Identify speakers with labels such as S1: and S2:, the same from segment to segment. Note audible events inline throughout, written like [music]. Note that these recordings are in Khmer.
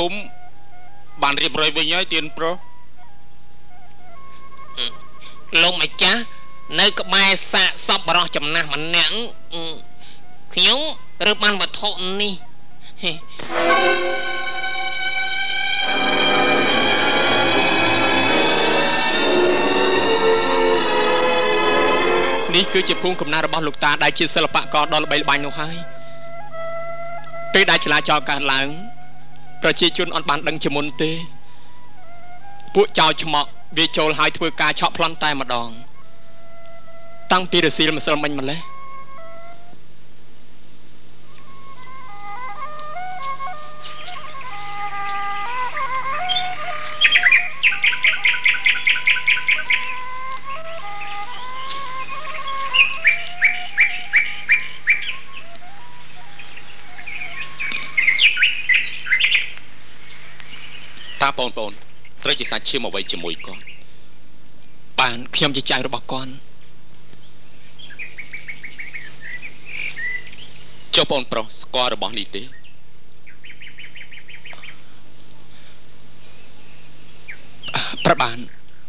S1: នៅក្នុ
S2: ងភូមិបានរៀបរយវិញហើយទៀនប្រុស
S3: លោកម្ចាស់នៅក្បែរសាកសពបរោះចំណាស់ម្នាក់ខ្ញុំរើបានវត្ថុនេះនេះគឺជាភូមិកំណើតរបស់លោកតាដែលជាសិល្បករដ៏ល្បីល្បាញនោះហើយពេលដែលចលាចលកើតឡើង ប្រជាជនអត់បានដឹងជាមុនទេ ពួកចៅឆ្មក់វាចូលហើយធ្វើការឆក់ប្លន់តែម្ដង តាំងពីរសៀលម្សិលមិញម្លេះ
S2: បងប្អូនត្រូវជាសាច់ឈាមអ្វីជាមួយគាត់
S3: បានខ្ញុំជាចៅរបស់គាត់
S2: ចុះបងប្រុសស្គាល់របស់នេះទេ
S3: ប្របាន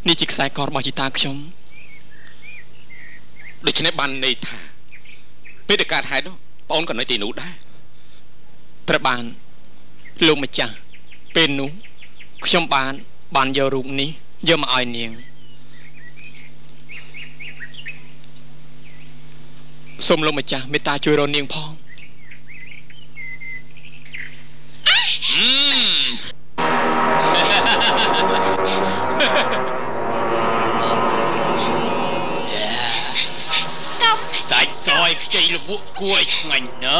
S3: នេះជាខ្សែករបស់ជីតាខ្ញុំ
S2: ដូច្នេះបានន័យថាពេលដែលកើតហេតុនោះបងក៏នៅទីនោះដែរ
S3: ប្របានលោកម្ចាស់ពេលនោះ ខ្ញុំបានបានយករូបនេះយកមកឲ្យនាងសូមលោកម្ចាស់មេត្តាជួយរកនាងផង
S4: សាច់សយខ្ចីលវក់គួរឲ្យឆ្ងាញ់ណា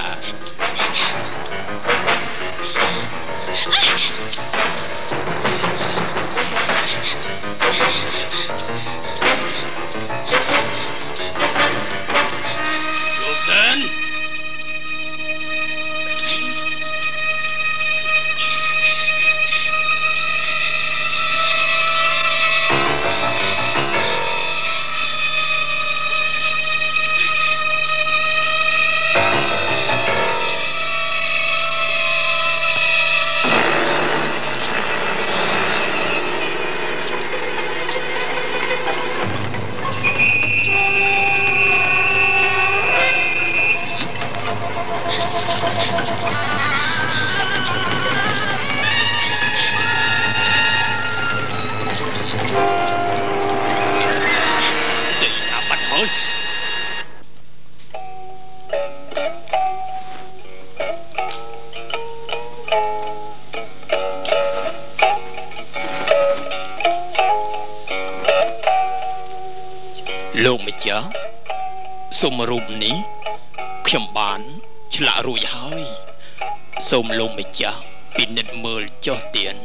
S3: មលោកម្ចាស់ពិនិត្យមើលចុះទៀន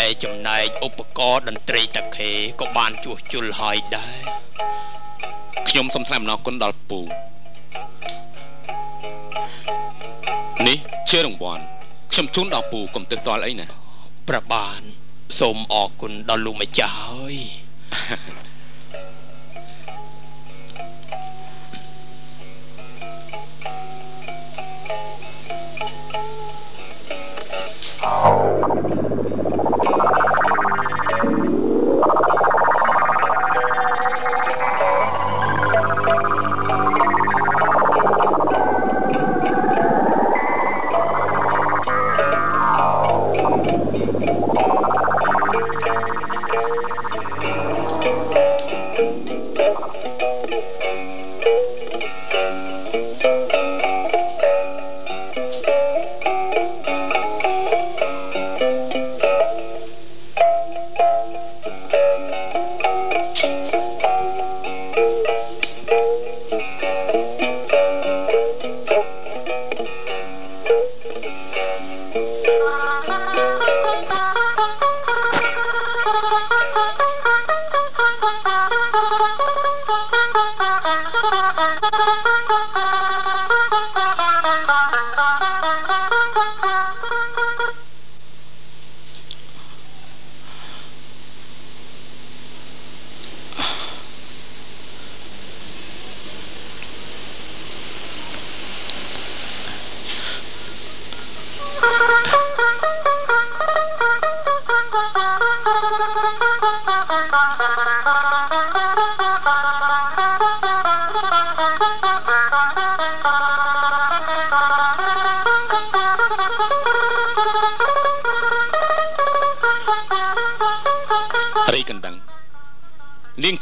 S3: ឯចំណែកឧបករណ៍តន្ត្រីតាខេក៏បានជួសជុលហើយដែរ
S2: ខ្ញុំសូមថ្លែងអំណរគុណដល់ពូនេះជារង្វាន់ខ្ញុំជូនដល់ពូកុំទើសទាល់អីណា
S3: ប្របានសូមអរគុណដល់លោកម្ចាស់ហើយ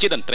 S2: ជាតន្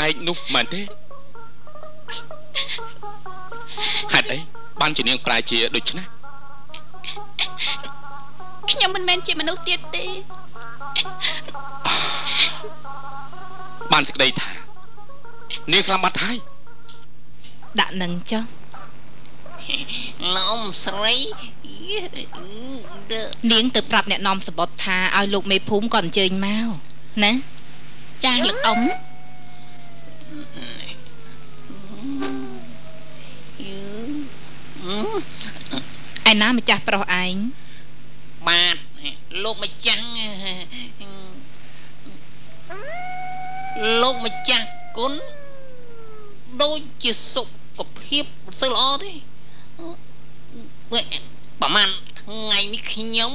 S2: គឺជាអ្នកចម្រៀងឯកនោះមែនទេហេតុអីបានជានាងប្រែជាដូច្នេះ
S5: ខ្ញុំមិនមែនជាមនុស្សទៀតទេ
S2: បានសេចក្តីថានាងស្លាប់បាត់ហើយ
S6: ដាក់នឹងចុះ
S7: ឡំស្រីដឺ
S6: នាងទៅប្រាប់អ្នកនាំសបុតថាឲ្យលោកមេភូមិក៏អញ្ជើញមកណា
S5: ចាស់លោកអ៊ំ
S7: យឺ
S6: ឯណាម្ចាស់ប្រុសឯង
S7: បាទលោកម្ចាស់លោកម្ចាស់គុណដូចជាសុខភាពមិនសូវល្អទេវ៉េប្រហែលថ្ងៃនេះខ្ញុំ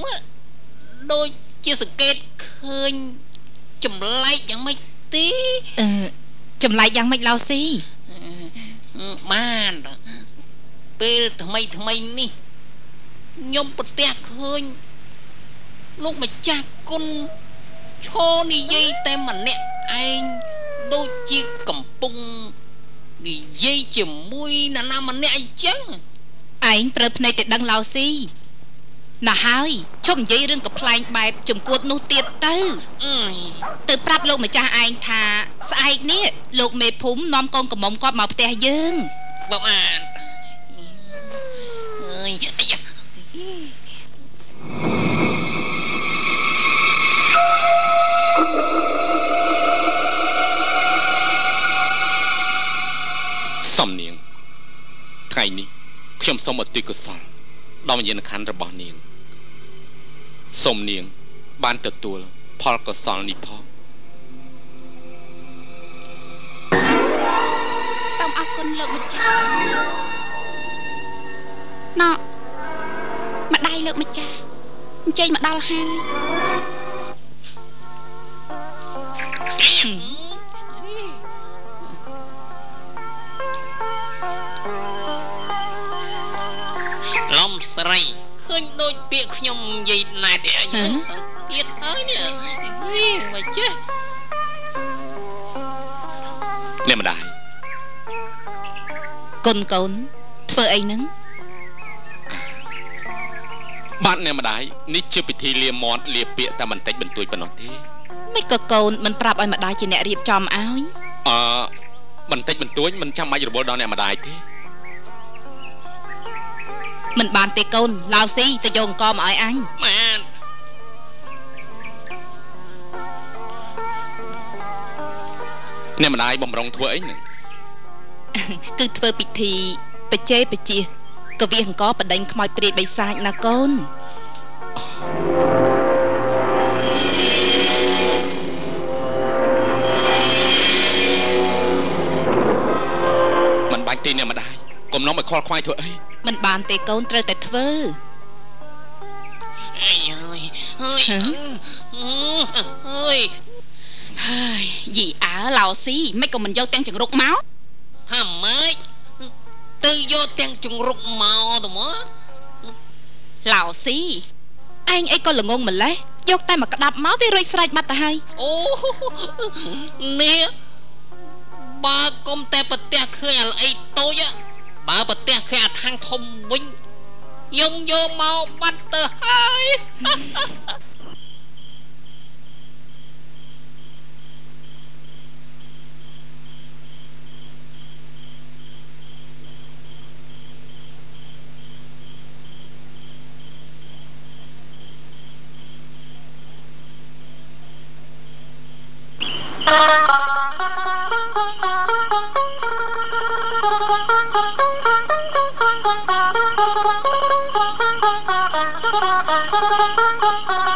S7: ដូចជាសង្កេតឃើញចម្លែកយ៉ាងម៉េចទេ
S6: អឺចម្លែក យ៉ាងម៉េចឡៅស៊ី
S7: បានពេលថ្មីថ្មីនេះខ្ញុំប្រទះឃើញលោកម្ចាស់គុណឈរនិយាយតែម្នាក់ឯងដូចជាកំពុងនិយាយជាមួយនរណាម្នាក់អញ្ចឹង
S6: ឯងប្រើភ្នែកទៅដឹងឡៅស៊ី ណាស់ហើយឈប់និយាយរឿងកំ pl ែងបែបចំគួតនោះទៀតទៅ
S7: អើយ
S6: ទៅប្រាប់លោកម្ចាស់ឯងថាស្អែកនេះលោកមេភូមិនាំកូនកំមុំគាត់មកផ្ទះយើង
S7: បងអានអើយអាយ៉ា
S2: សំនាងថ្ងៃនេះខ្ញុំសូមឧទ្ទិសកុសលដល់វិញ្ញាណក្ខន្ធរបស់នាង សូមនាង បានទទួល ផលកុសលនេះផង
S5: សូមអរគុណលោកម្ចាស់ណោម្ដាយលោកម្ចាស់អញ្ជើញមកដល់ហើយ
S7: ពាក្យខ្ញុំនិយាយណែទេអញទៀតហើយនេះហីមកចេះ
S2: អ្នកម្ដាយ
S6: កូនកូនធ្វើអីហ្នឹង
S2: បាទអ្នកម្ដាយនេះជាពិធីលាមាត់លាពាក្យតែបន្តិចបន្តួចប៉ុណ្ណោះទេ
S6: មិនក៏កូនមិនប្រាប់ឲ្យម្ដាយជាអ្នករៀបចំឲ្យ
S2: អឺបន្តិចបន្តួចមិនចាំបាច់រវល់ដល់អ្នកម្ដាយទេ
S6: មិនបានទេកូនឡៅស៊ីទៅយកអង្គមកឲ្យអញ
S7: បាន
S2: អ្នកម្ដាយបំរុងធ្វើអីហ្នឹង
S6: គឺធ្វើពិធីបច្ចេបជាកវិះអង្គបដិញខ្មោចព្រាយបិសាចណាកូន
S2: មិ ម្ដាយកុំនាំឲ្យខលខ្វាយធ្វើអី
S6: មិនបានទេកូនត្រូវតែធ្វើ
S7: អើយហើយហើយ
S6: ហ៎
S7: ហើយ
S5: ហើយយីអើឡៅស៊ីមិនក៏មិនយកទាំងចង្រុកមក
S7: ថាម៉េចទៅយកទាំងជង្រុកមកទៅមក
S5: ឡៅស៊ី
S6: ឯងអីក៏ល្ងងម្លេះយកតែមកក្តាប់មកវារួចស្រេចបាត់ទៅហើយ
S7: អូនេះបើកុំតែប្រទះឃើញអាល្អីតូច á បើប្រទះឃើញអាខាងធំវិញខ្ញុំយកមកបាត់ទៅហើយ
S8: Thank [laughs] you.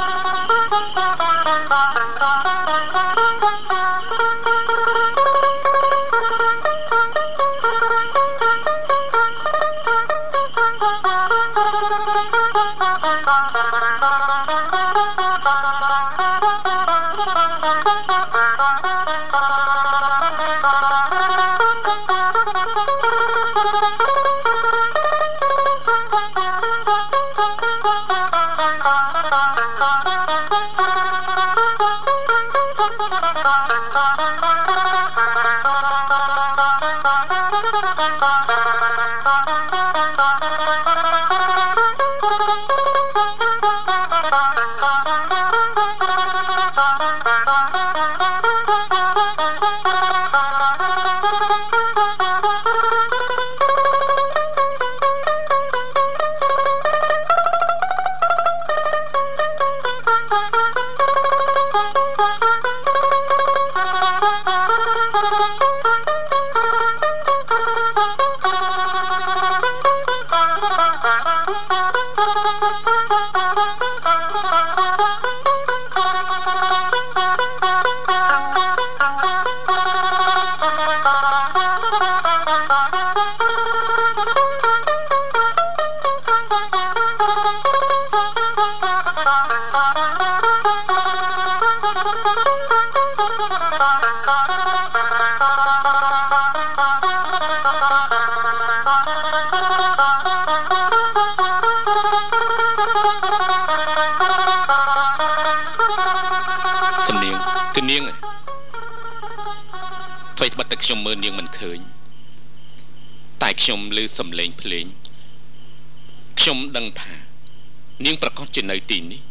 S2: ជានៅទីនេះ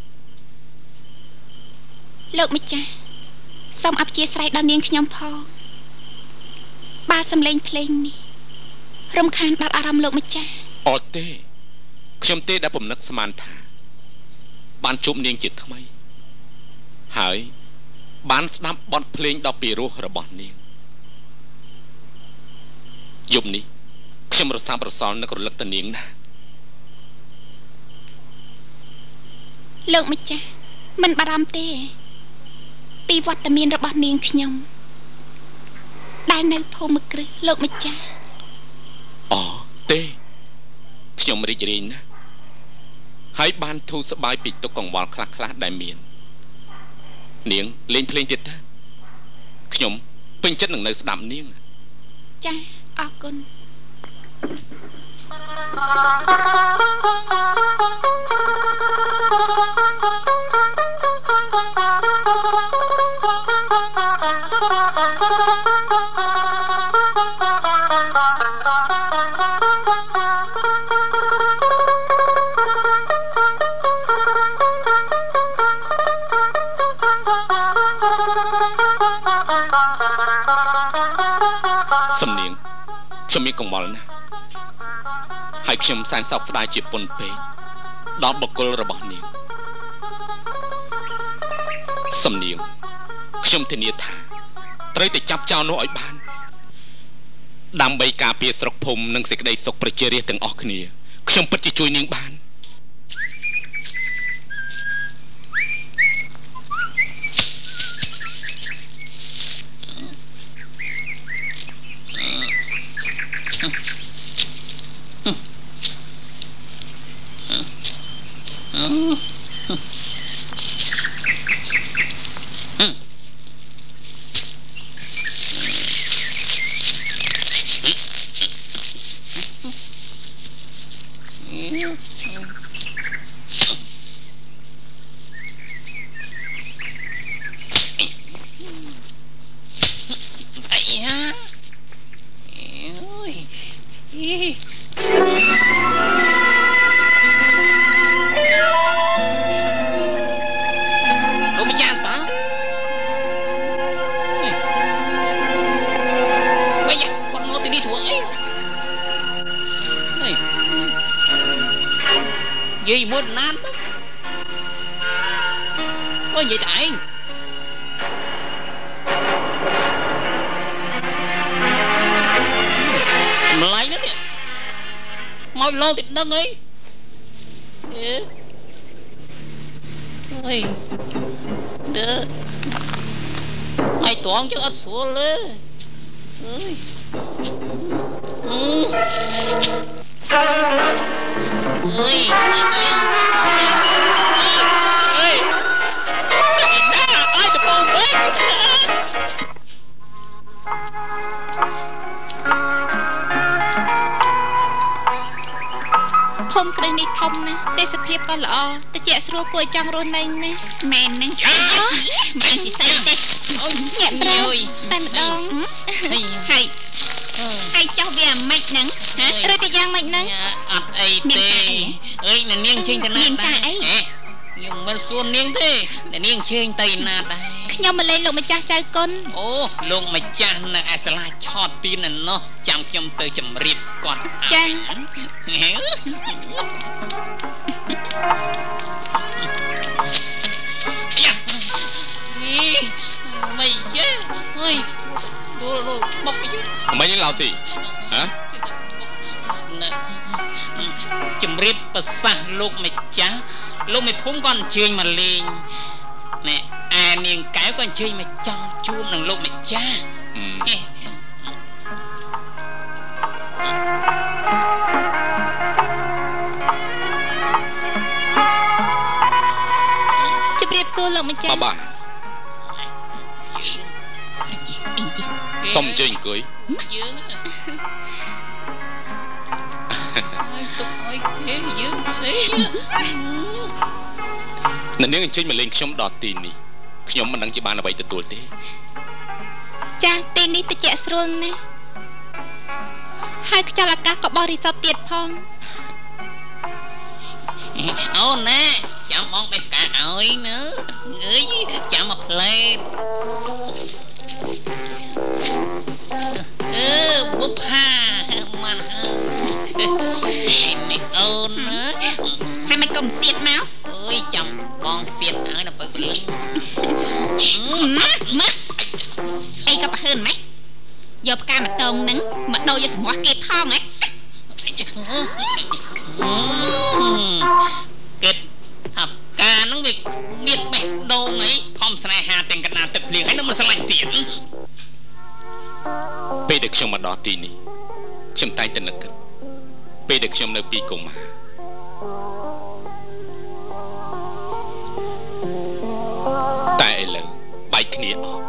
S5: លោកម្ចាស់សូមអព្យាស្រ័យដល់នាងខ្ញុំផងបើសំឡេងភ្លេងនេះរំខានដល់អារម្មណ៍លោកម្ចាស់
S2: អត់ទេខ្ញុំទេដែលពំនឹកស្មានថា បានជួបនាងជាថ្មី ហើយ បានស្ដាប់បទភ្លេងដ៏ពីរោះរបស់នាងយប់នេះខ្ញុំរសាប្រសល់នឹករលឹកទៅនាងណាស់
S5: លោកម្ចាស់មិនបារម្ភទេ ពីវត្តមានរបស់នាងខ្ញុំដែលនៅភូមិគ្រឹះលោកម្ចាស់
S2: អូទេខ្ញុំរីករាយណាស់ហើយបានធូរស្បើយពីទុកកង្វល់ខ្លះខ្លះៗដែលមាន នាងលេងភ្លេងទៀតតាខ្ញុំពេញចិត្តនឹងនៅស្ដាប់នាង
S5: ចាស់អរគុណ
S2: សំ កង្វល់ណាស់ហើយខ្ញុំសែនសោកស្ដាយជាពន់ពេកដល់បុគ្គលរបស់នាងសំនៀងខ្ញុំធានាថាត្រូវតែចាប់ចោលនោះឲ្យបានដើម្បីការពារស្រុកភូមិនិងសេចក្តីសុខប្រជារាស្ត្រទាំងអស់គ្នាខ្ញុំពិតជាជួយនាងបាន
S7: យាយមួយណានទៅអូយនិយាយតែឯងម្លាញ់ហ្នឹងនេះមក
S6: ភូមិគ្រឹះនេះធំណាស់ទេសភាពក៏ល្អតិចស្រួលគួរឲ្យចង់រស់នៅណាស់
S5: មែនហ្នឹងចាមែនពិសេសទេ
S7: អូយ
S6: ញាក់ប្រើ
S7: អើយ
S6: តែម្ដង
S7: ហី
S5: ហើយ
S7: អឺ
S5: ហើយចោះវាអាម៉េចហ្នឹងហ៎
S6: ឬទៅយ៉ាងម៉េចហ្នឹង
S7: អត់អី
S5: មាន
S7: ទេ
S5: ការ អី
S7: អើយនាងចេញទៅណា
S5: មានការអី
S7: ហេខ្ញុំមិនសួរនាងទេតែនាងចេញទៅណាដែរ
S6: ខ្ញុំមកលេងលោកម្ចាស់ចៅគុណ
S7: អូលោកម្ចាស់នៅឯសាលាឆោតទីនណោះចាំខ្ញុំទៅជម្រាបគាត់
S6: ចា៎
S7: ហេយ៉ាអីមិនយេអើយដួលដួលបុកយូ
S2: មិនហ្នឹងឡៅស៊ី
S7: រាបប្រសាសន៍លោកម្ចាស់លោកមេភូមិក៏អញ្ជើញមកលេងណែអានាងកែវក៏អញ្ជើញមកចង់ជួបនឹងលោកម្ចាស់
S2: អឺ
S7: ហេ
S6: ជម្រាបសួរលោកម្ចា
S2: បា
S6: ស់
S2: បាសុំអញ្ជើញអង្គុយ
S7: យើង ផ្សេង
S2: នៅនាងអញ្ជើញមកលេងខ្ញុំដល់ទីនេះខ្ញុំមិនដឹងជាបានអ្វីទទួលទេ
S5: ចាទីនេះត្រជាក់ស្រួលណាស់ហើយខ្យល់អាកាសក៏បរិសុទ្ធទៀតផង
S7: អូនណាចាំបងបេះផ្កាឲ្យណាអើយចាំមកផ្លែតអឺបុផាមិនហើយ នេះអូនណា
S5: ហើយមិនកុំសៀតមក
S7: អើយចាំបងសៀតហើយនៅពើវិញ
S5: ម៉ាក់ម៉ាក់អីក៏ប្រហើនម៉េះយកផ្កាមកតងហ្នឹងមកដូរយកសម្រស់គេផងហ៎
S7: គិតថាការហ្នឹងវាមានបេះដូងអីខំស្នេហាទាំងកណ្ដាលទឹកភ្លៀងហើយនឹងមិនស្រឡាញ់ទៀត
S2: ពេលដែលខ្ញុំមកដល់ទីនេះខ្ញុំតែងតែនឹកគិត ពេលដែលខ្ញុំនៅពីកុមារតែឥឡូវបែកគ្នាអស់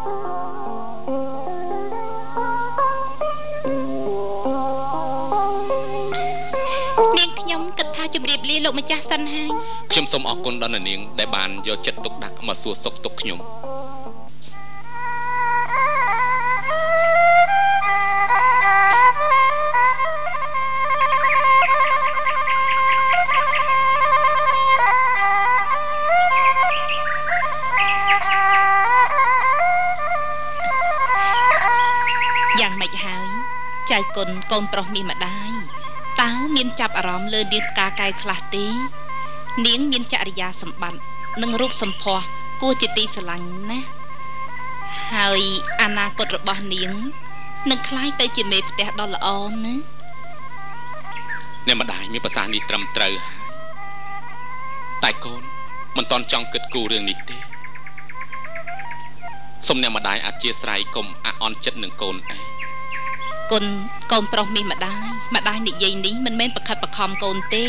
S5: នាងខ្ញុំគិតថាជម្រាបលាលោកម្ចាស់សិនហើយ
S2: ខ្ញុំសូមអរគុណដល់អ្នកនាងដែលបានយកចិត្តទុកដាក់មកសួរសុខទុក្ខខ្ញុំ
S6: គុណកូនប្រុសមានម្ដាយតើមានចាប់អារម្មណ៍លើនាងផ្កាកែវខ្លះទេនាងមានចរិយាសម្បត្តិនិងរូបសម្ផស្សគួរជាទីស្រឡាញ់ណាស់ហើយអនាគតរបស់នាងនឹងคล้ายទៅជាមេផ្ទះដ៏ល្អណា
S2: អ្នកម្ដាយមានប្រសាសន៍នេះត្រឹមត្រូវហើយតែកូនមិនតន់ចង់គិតគូររឿងនេះទេសូមអ្នកម្ដាយអធិស្ឋានកុំអាក់អន់ចិត្តនឹងកូនឯង
S6: គុណកូនប្រុសមានម្ដាយម្ដាយនិយាយនេះមិនមែនប្រខិតប្រខំកូនទេ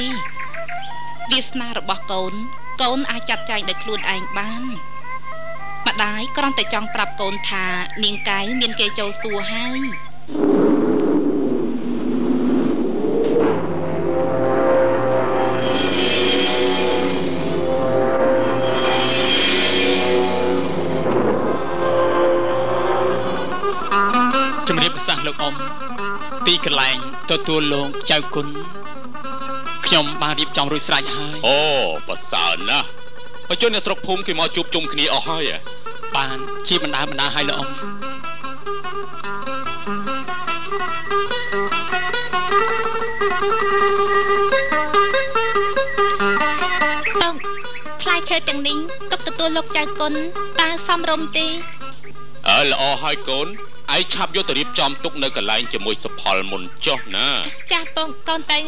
S6: វាសនារបស់កូនកូនអាចចាត់ចែងដោយខ្លួនឯងបានម្ដាយគ្រាន់តែចង់ប្រាប់កូនថា នាងកែវមានគេចូលសួរហើយ
S1: ទីកន្លែងទទួលលោកចៅគុណខ្ញុំបានរៀបចំរួចស្រេចហើយ
S2: អូប្រសើរណាស់ហើយជនអ្នកស្រុកភូមិគេមកជួបជុំគ្នាអស់ហើយហ៎
S1: បានជាបណ្ដាបណ្ដាឲ្យលោកអ៊ំ
S5: តុកផ្លែឈើទាំងនេះទុកទទួលលោកចៅគុណតើសមរម្យទេ
S2: អើល្អហើយកូន ឯងឆាប់យកទៅរៀបចំទុកនៅកន្លែងជាមួយសុផលមុនចុះណា
S5: ចាស់ពងកូនទៅ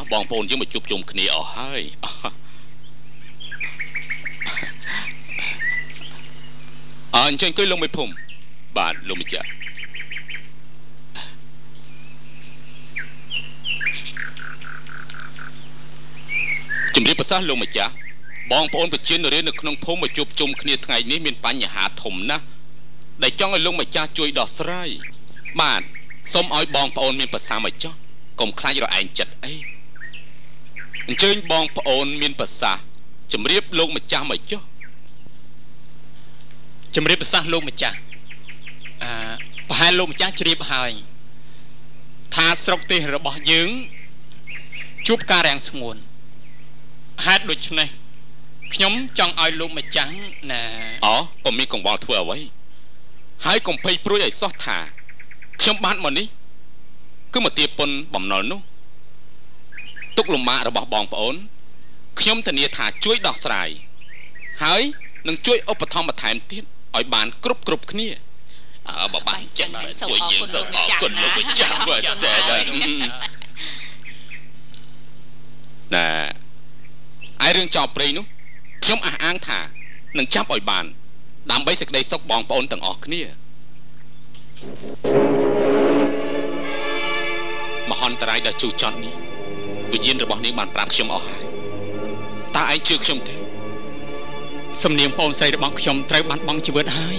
S2: ស់បងប្អូនយើងមកជួបជុំគ្នាអស់ហើយអើអញ្ជើញអង្គុយលោកមេភូមិបាទលោកម្ចាស់ជំរាបប្រសាសន៍លោកម្ចាស់បងប្អូនប្រជាជនរៀននៅក្នុងភូមិមកជួបជុំគ្នាថ្ងៃនេះមានបញ្ហាធំណាស់ដែលចង់ឲ្យលោកម្ចាស់ជួយដោះស្រាយបាទសូមឲ្យបងប្អូនមានប្រសាមកចុះកុំខ្លាចរឯងចិត្តអី អញ្ជើញបងប្អូនមានប្រសាសន៍ជំរាបលោកម្ចាស់មកចុះ
S1: ជំរាបប្រសាសន៍លោកម្ចាស់អឺប្រហែលលោកម្ចាស់ជ្រាបហើយថាស្រុកទេសរបស់យើងជួបការរាំងស្ងួនហេតុដូច្នេះខ្ញុំចង់ឲ្យលោកម្ចាស់ណា
S2: អូពុំមានកង្វល់ធ្វើអ្វីហើយកុំភ័យព្រួយឲ្យសោះថាខ្ញុំបានមកនេះគឺមកទារពុនបំណុលនោះ ទុកលំបាករបស់បងប្អូនខ្ញុំធានាថាជួយដោះស្រាយហើយនឹងជួយឧបត្ថម្ភបន្ថែមទៀតឲ្យបានគ្រប់គ្រប់គ្នាអើបើបានចិត្តមែនជួយយើងសូមអរគុណលោកម្ចាស់បាទតែដែរណែឯរឿងចោលព្រៃនោះខ្ញុំអះអាងថានឹងចាប់ឲ្យបាន ដើម្បីសេចក្តីសុខបងប្អូនទាំងអស់គ្នាមហន្តរាយដ៏ជូរចត់នេះ វិញ្ញាណរបស់នាងបានប្រាប់ខ្ញុំអស់ហើយតើឯងជឿខ្ញុំទេ
S1: សំនៀងប្អូនស្រីរបស់ខ្ញុំត្រូវបានបង់ជីវិតហើយ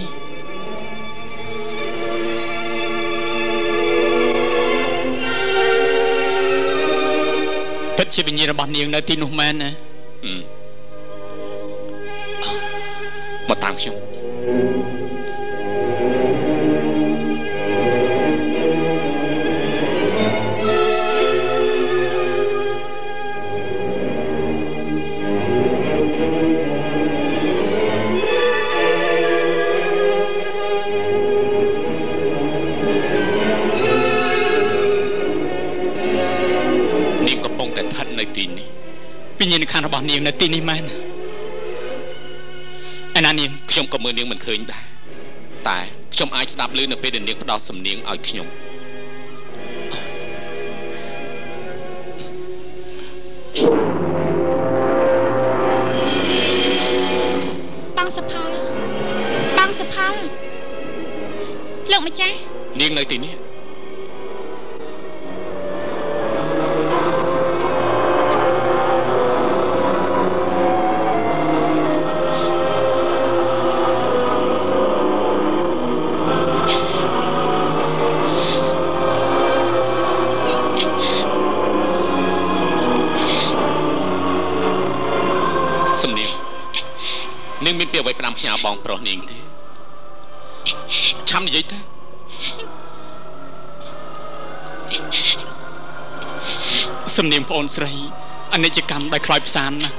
S1: ពិតជាវិញ្ញាណរបស់នាងនៅទីនោះមែនណា
S2: ហឹមមកតាមខ្ញុំនាង
S1: វិញ្ញាណក្ខន្ធរបស់នាងនៅទីនេះមែនឯណានាង
S2: ខ្ញុំក៏មើលនាងមិនឃើញដែរតែខ្ញុំអាចស្ដាប់ឮនៅពេលដែលនាងផ្ដោតសំនៀងឲ្យខ្ញុំ
S5: បងសុផលបងសុផលលោកម្ចាស់
S2: នាងនៅទីនេះ ញើបងប្រុសនាងទេឆាំនិយាយទៅ
S1: សំនៀងប្អូនស្រីអនិច្ចកម្មដែលខ្លោចផ្សានណា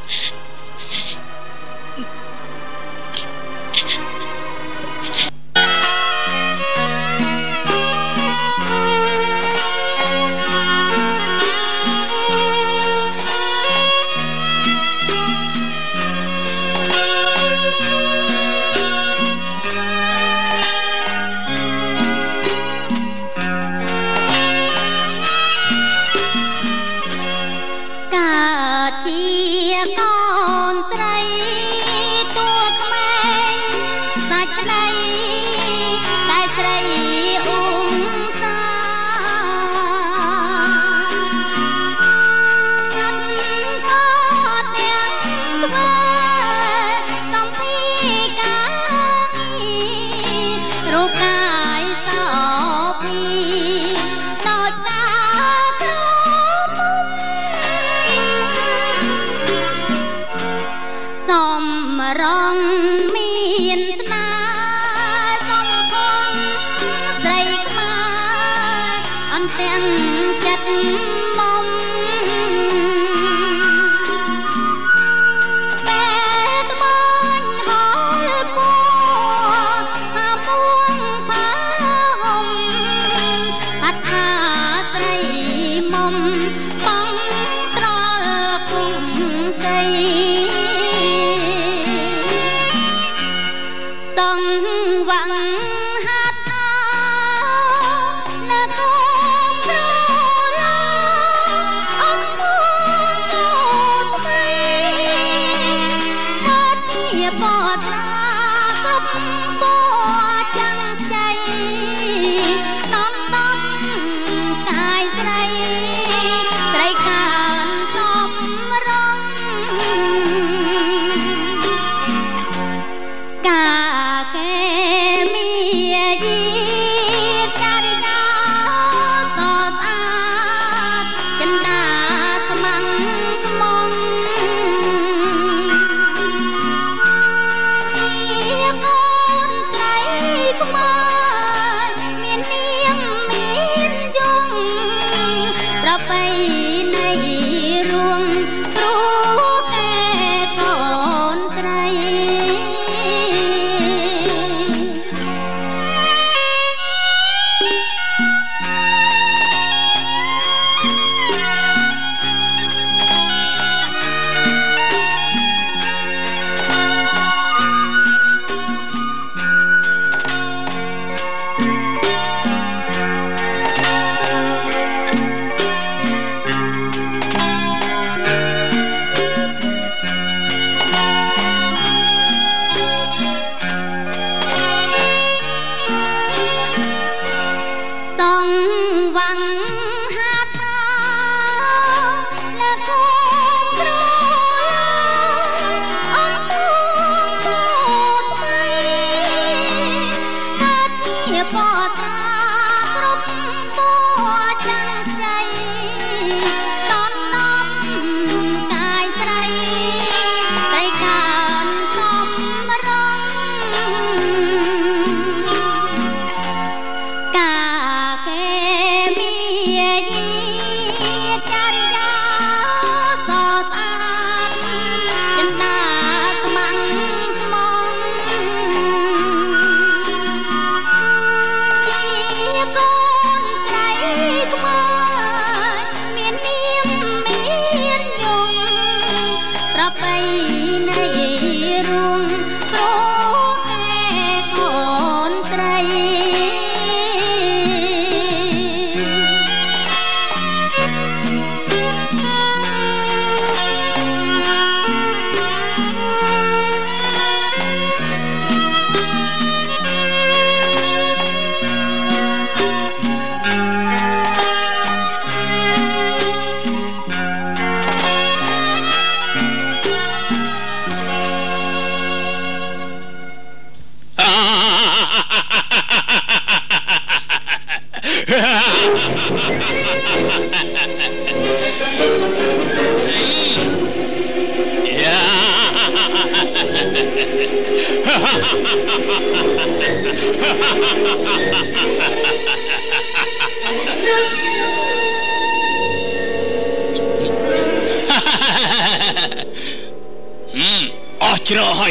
S8: អស់ច្រកហើ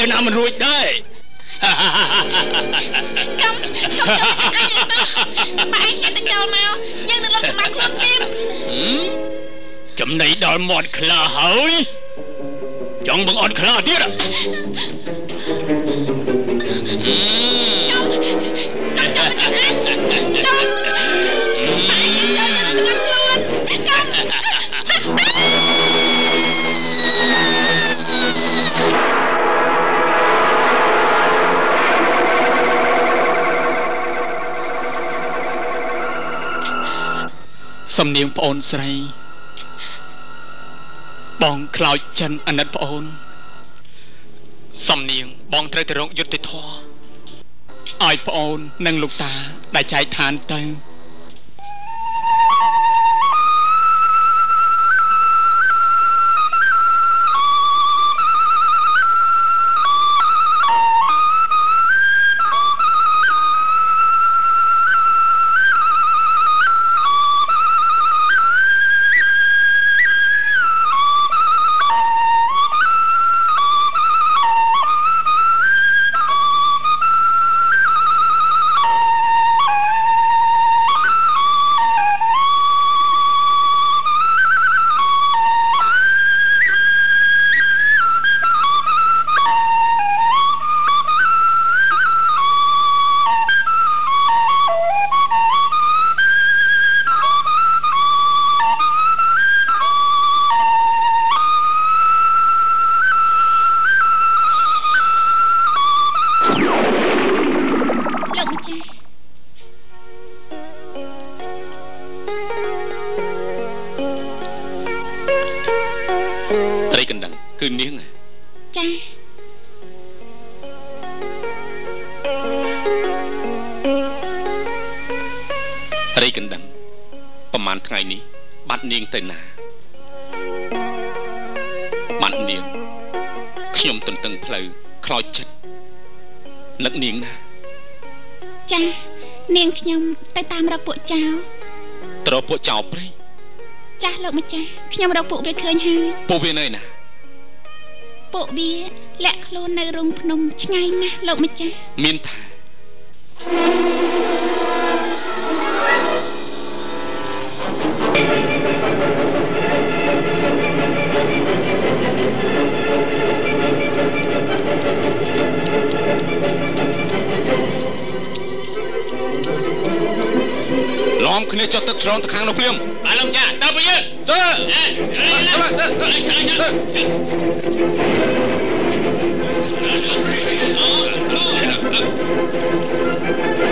S4: ទៅណាមិនរួចដែរ
S5: កុំកុំចាំមកចិត្តអញឯសោះបើឯងចិត្តទៅចោលមកយើងនឹងលុបសម្បត្តិខ្លួនទៀត
S4: ចំណៃដល់មាត់ខ្លាហើយចង់បង្អត់ខ្លាទៀតហ៎
S5: សំនៀ
S3: ងប្អូនស្រី បងខ្លោចចិនអាណិតប្អូន សំនៀងបងត្រូវទៅរកយុទ្ធធរឲ្យប្អូន និងលោកតាដែលចែកឋានទៅ
S5: ចាស់
S2: លោក
S5: ម្ចាស់ខ្ញុំរកពួកវាឃើញហើយ
S2: ពួកវានៅណា
S5: ពួកវាលាក់ខ្លួននៅរោងភ្នំឆ្ងាយណាស់លោកម្ចាស់
S2: មានថាឡំគ្នាចុះទឹកស្រង់ទៅខាងនោះភ្លាម
S4: Thank you.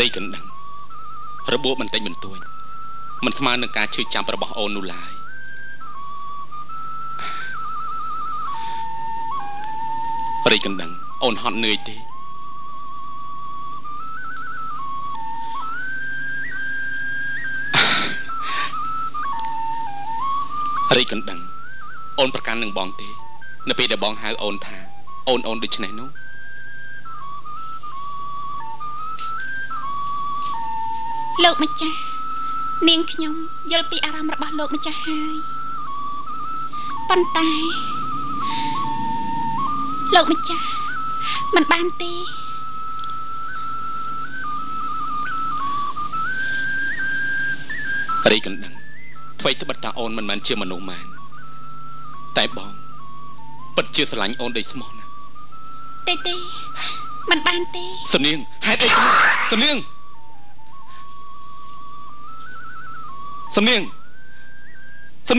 S4: រីកណ្ដឹ
S2: ងរបួសបន្តិចបន្តួចมันស្មើនឹងការឈឺចាប់របស់អូននោះឡើយរីកណ្ដឹងអូនហត់នឿយទេរីកណ្ដឹងអូនប្រកាន់នឹងបងទេ នៅពេលដែលបងហៅអូនថាអូនអូនដូច្នេះនោះ
S5: លោកម្ចាស់នាងខ្ញុំយល់ពីអារម្មណ៍របស់លោកម្ចាស់ហើយប៉ុន្តែលោកម្ចាស់មិនបានទេ
S2: រីកណ្ដឹងអ្វីត្បិតតាអូនមិនមែនជាមនុស្សម៉ានតែបងពិតជាស្រឡាញ់អូនដូចស្មោះណា
S5: ទេទេមិនបានទេ
S2: សនាងហេតុអីទៅសនាង សំនៀងសំ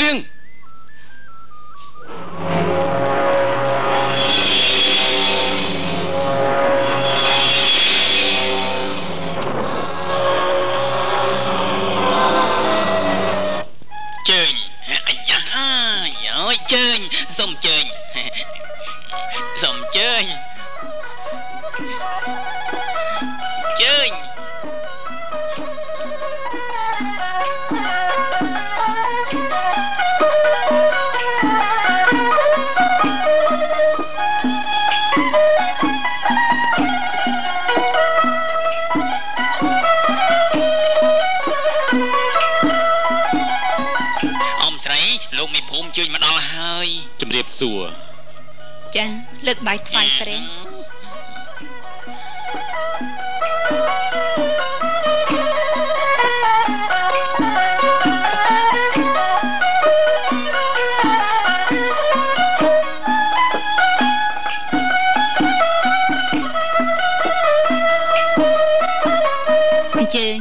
S2: រាបសួរ
S6: ចាលើកដៃថ្វាយព្រះអញ្ជើញ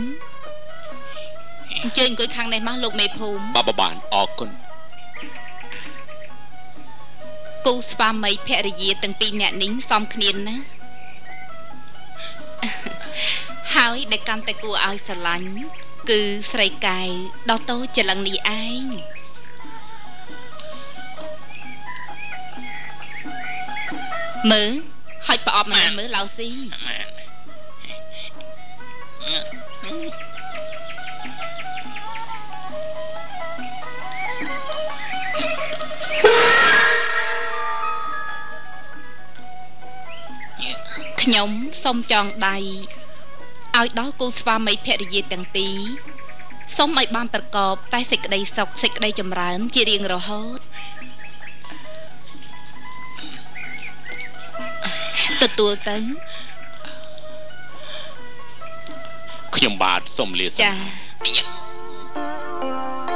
S6: អញ្ជើញអង្គុយខាងនេះមកលោកមេភូមិ
S2: បាទបាទបានអរ គុណ
S6: គូស្វាមីភរិយាទាំងពីរនាក់នេះសំគ្នាណាស់ហើយដែលកាន់តែគួរឲ្យស្រឡាញ់គឺស្រីកែវដោះតូចច្រឡឹងនេះឯងមើលហុចប្រអប់មកមើលឡៅស៊ី
S9: ម៉ា
S6: ខ្ញុំសូមចងដៃឲ្យដល់គូស្វាមីភរិយាទាំងពីរសូមឲ្យបានប្រកបតែសេចក្តីសុខសេចក្តីចម្រើន ជារៀងរហូតទទួលទៅ
S2: ខ្ញុំបាទសូមលាសិន
S6: ចា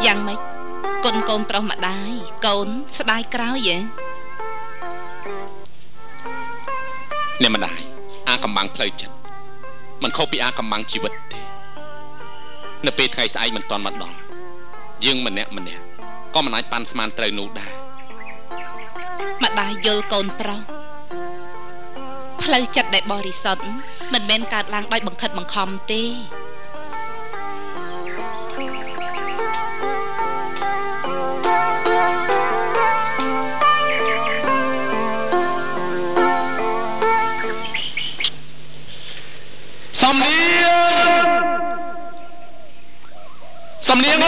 S6: យ៉ាងម៉េចកូនកូនប្រុសម្ដាយកូនស្ដាយក្រោយហ៎
S2: អ្នកម្ដាយ អាកំបាំងផ្លូវចិត្តมันខុសពីអាកំបាំងជីវិតទេនៅពេលថ្ងៃស្អែកមិនតាន់មកដល់យើងម្នាក់ម្នាក់ក៏មិនអាចប៉ាន់ស្មានត្រូវនោះដែរ
S6: ម្ដាយយល់កូនប្រុសផ្លូវចិត្តដែលបរិសុទ្ធមិនមែនកើតឡើងដោយបង្ខិតបង្ខំទេ
S7: សំនៀងសំនៀង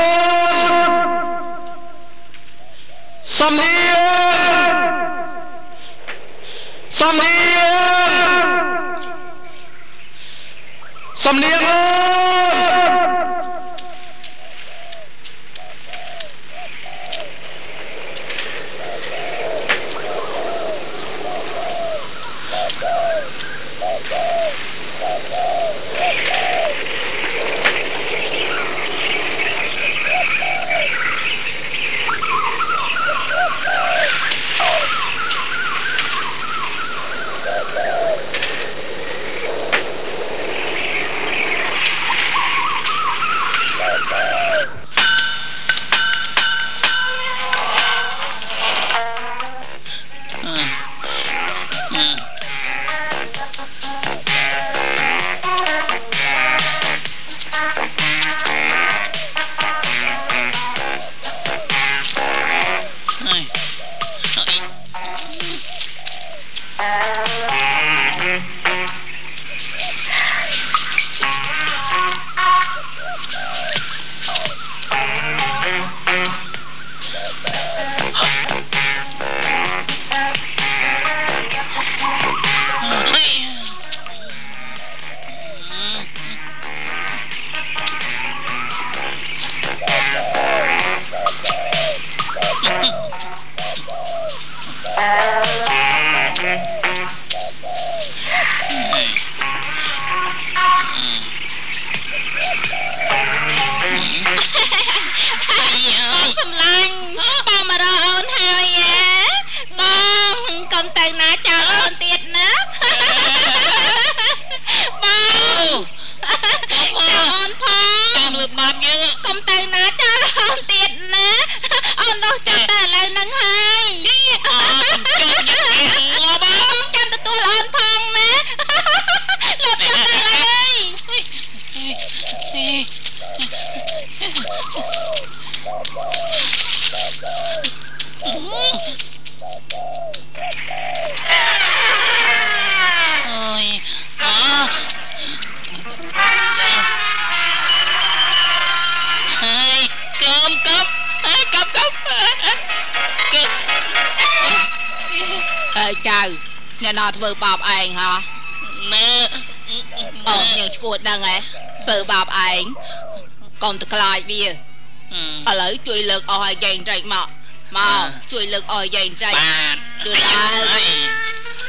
S7: ស់
S6: ឲ្យចែងត្រេកមកមកជួយលើកអស់យាយបន្តិច
S7: បាទ
S6: ដឿនអើ
S7: អី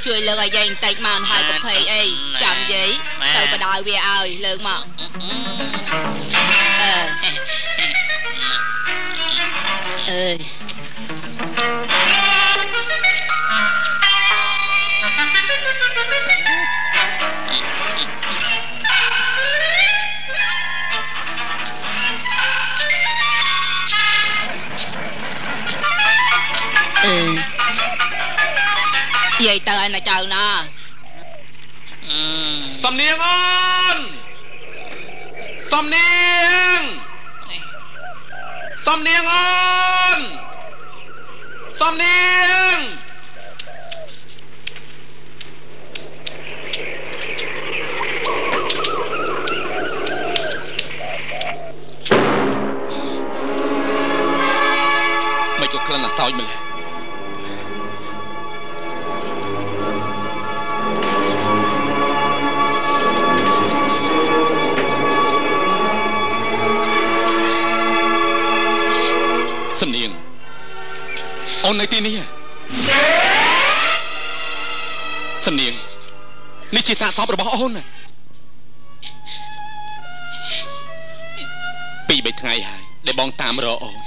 S6: ជួយលើកឲ្យយាយបន្តិចមកហើយកុំភ័យអីចាំយាយ
S7: បាទ
S6: ទៅបដ ாய் វាឲ្យលើកមកអឺអើយ យាយទៅឲ្យណាចៅណា
S7: អឺ
S10: សំនៀងអូនសំនៀងសំនៀងអូនសំនៀង អូននៅទីនេះហ៎សំនៀងនេះជាសាកសពរបស់អូនណាពីរបីថ្ងៃហើយដែលបងតាមរកអូន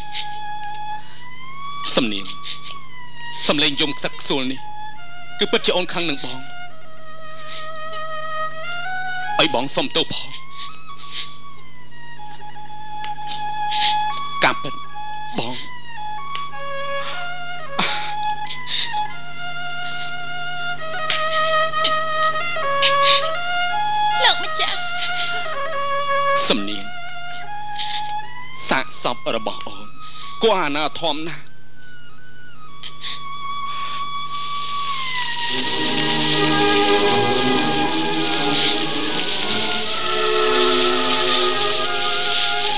S10: សំនៀងសំលេងយំខ្សឹកខ្សួលនេះគឺពិតជាអូនខឹងនឹងបងឲ្យបងសុំទោសផងកាប់ពិត
S2: សា
S10: កសពរបស់អូនគួរអាណាធមណាស់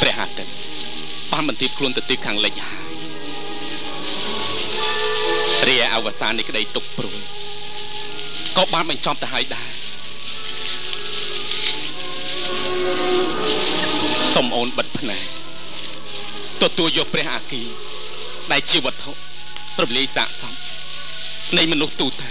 S10: ព្រះអាទិត្យបានបន្ទាបខ្លួនទៅទីខាងលិចហើយរាអវសាននៃក្តីទុកព្រួយក៏បានបញ្ចប់ទៅហើយដែរសូមអូនបិទភ្នែក ទទួលយកព្រះអាគីដែលជាវត្ថុប្រលាយសាកសមនៃមនុស្សទូទៅ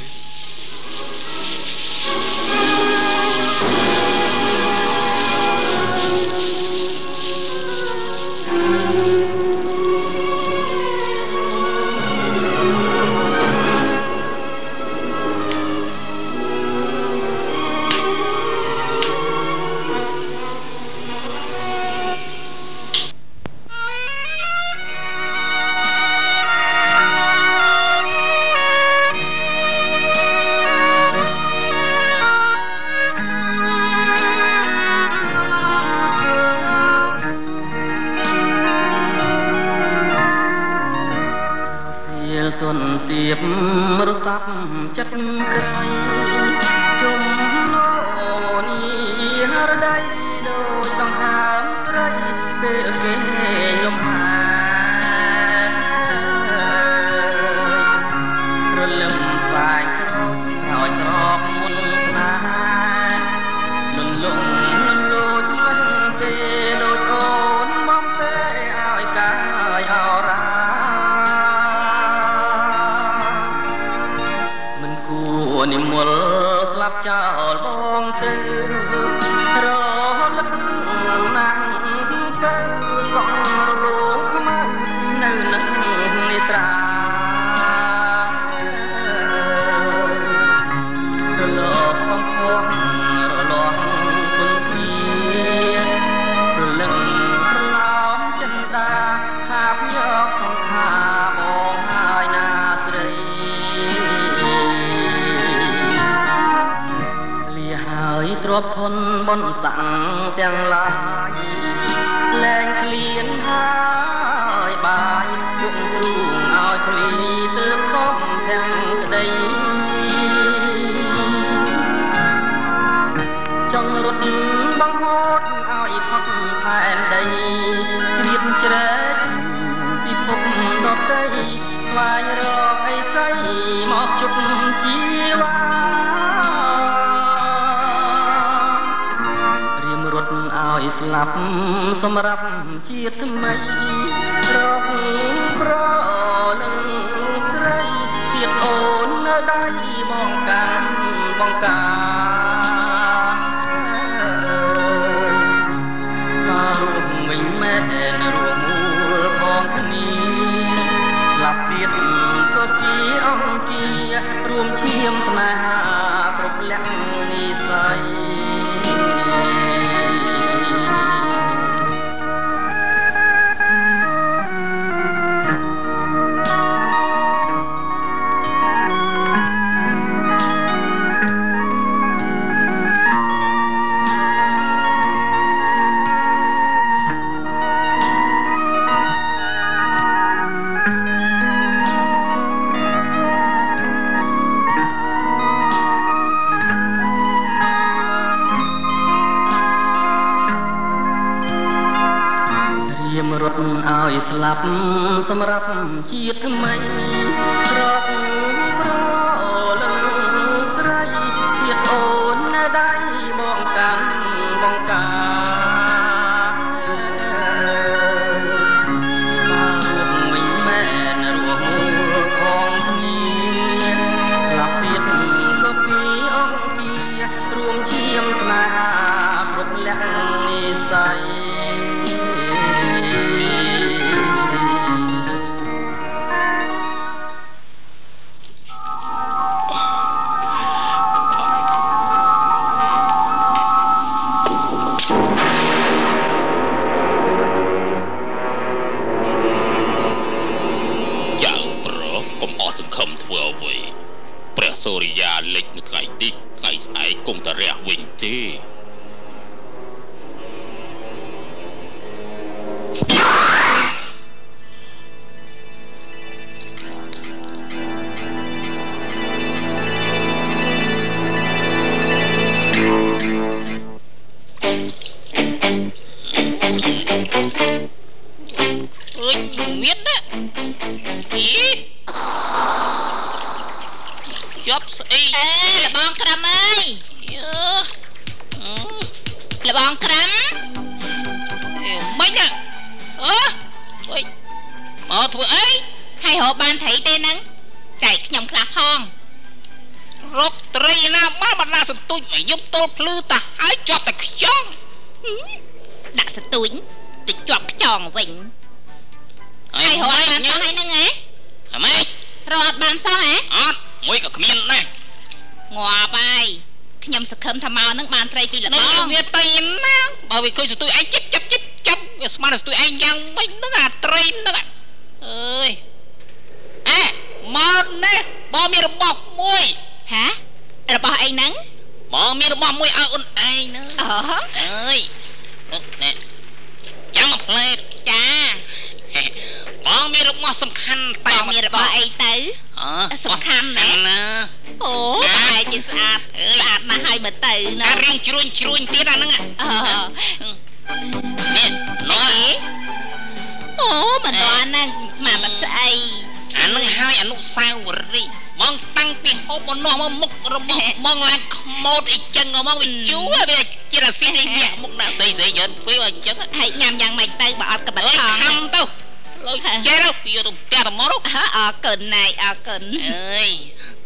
S11: ណែកអរគុណអើយ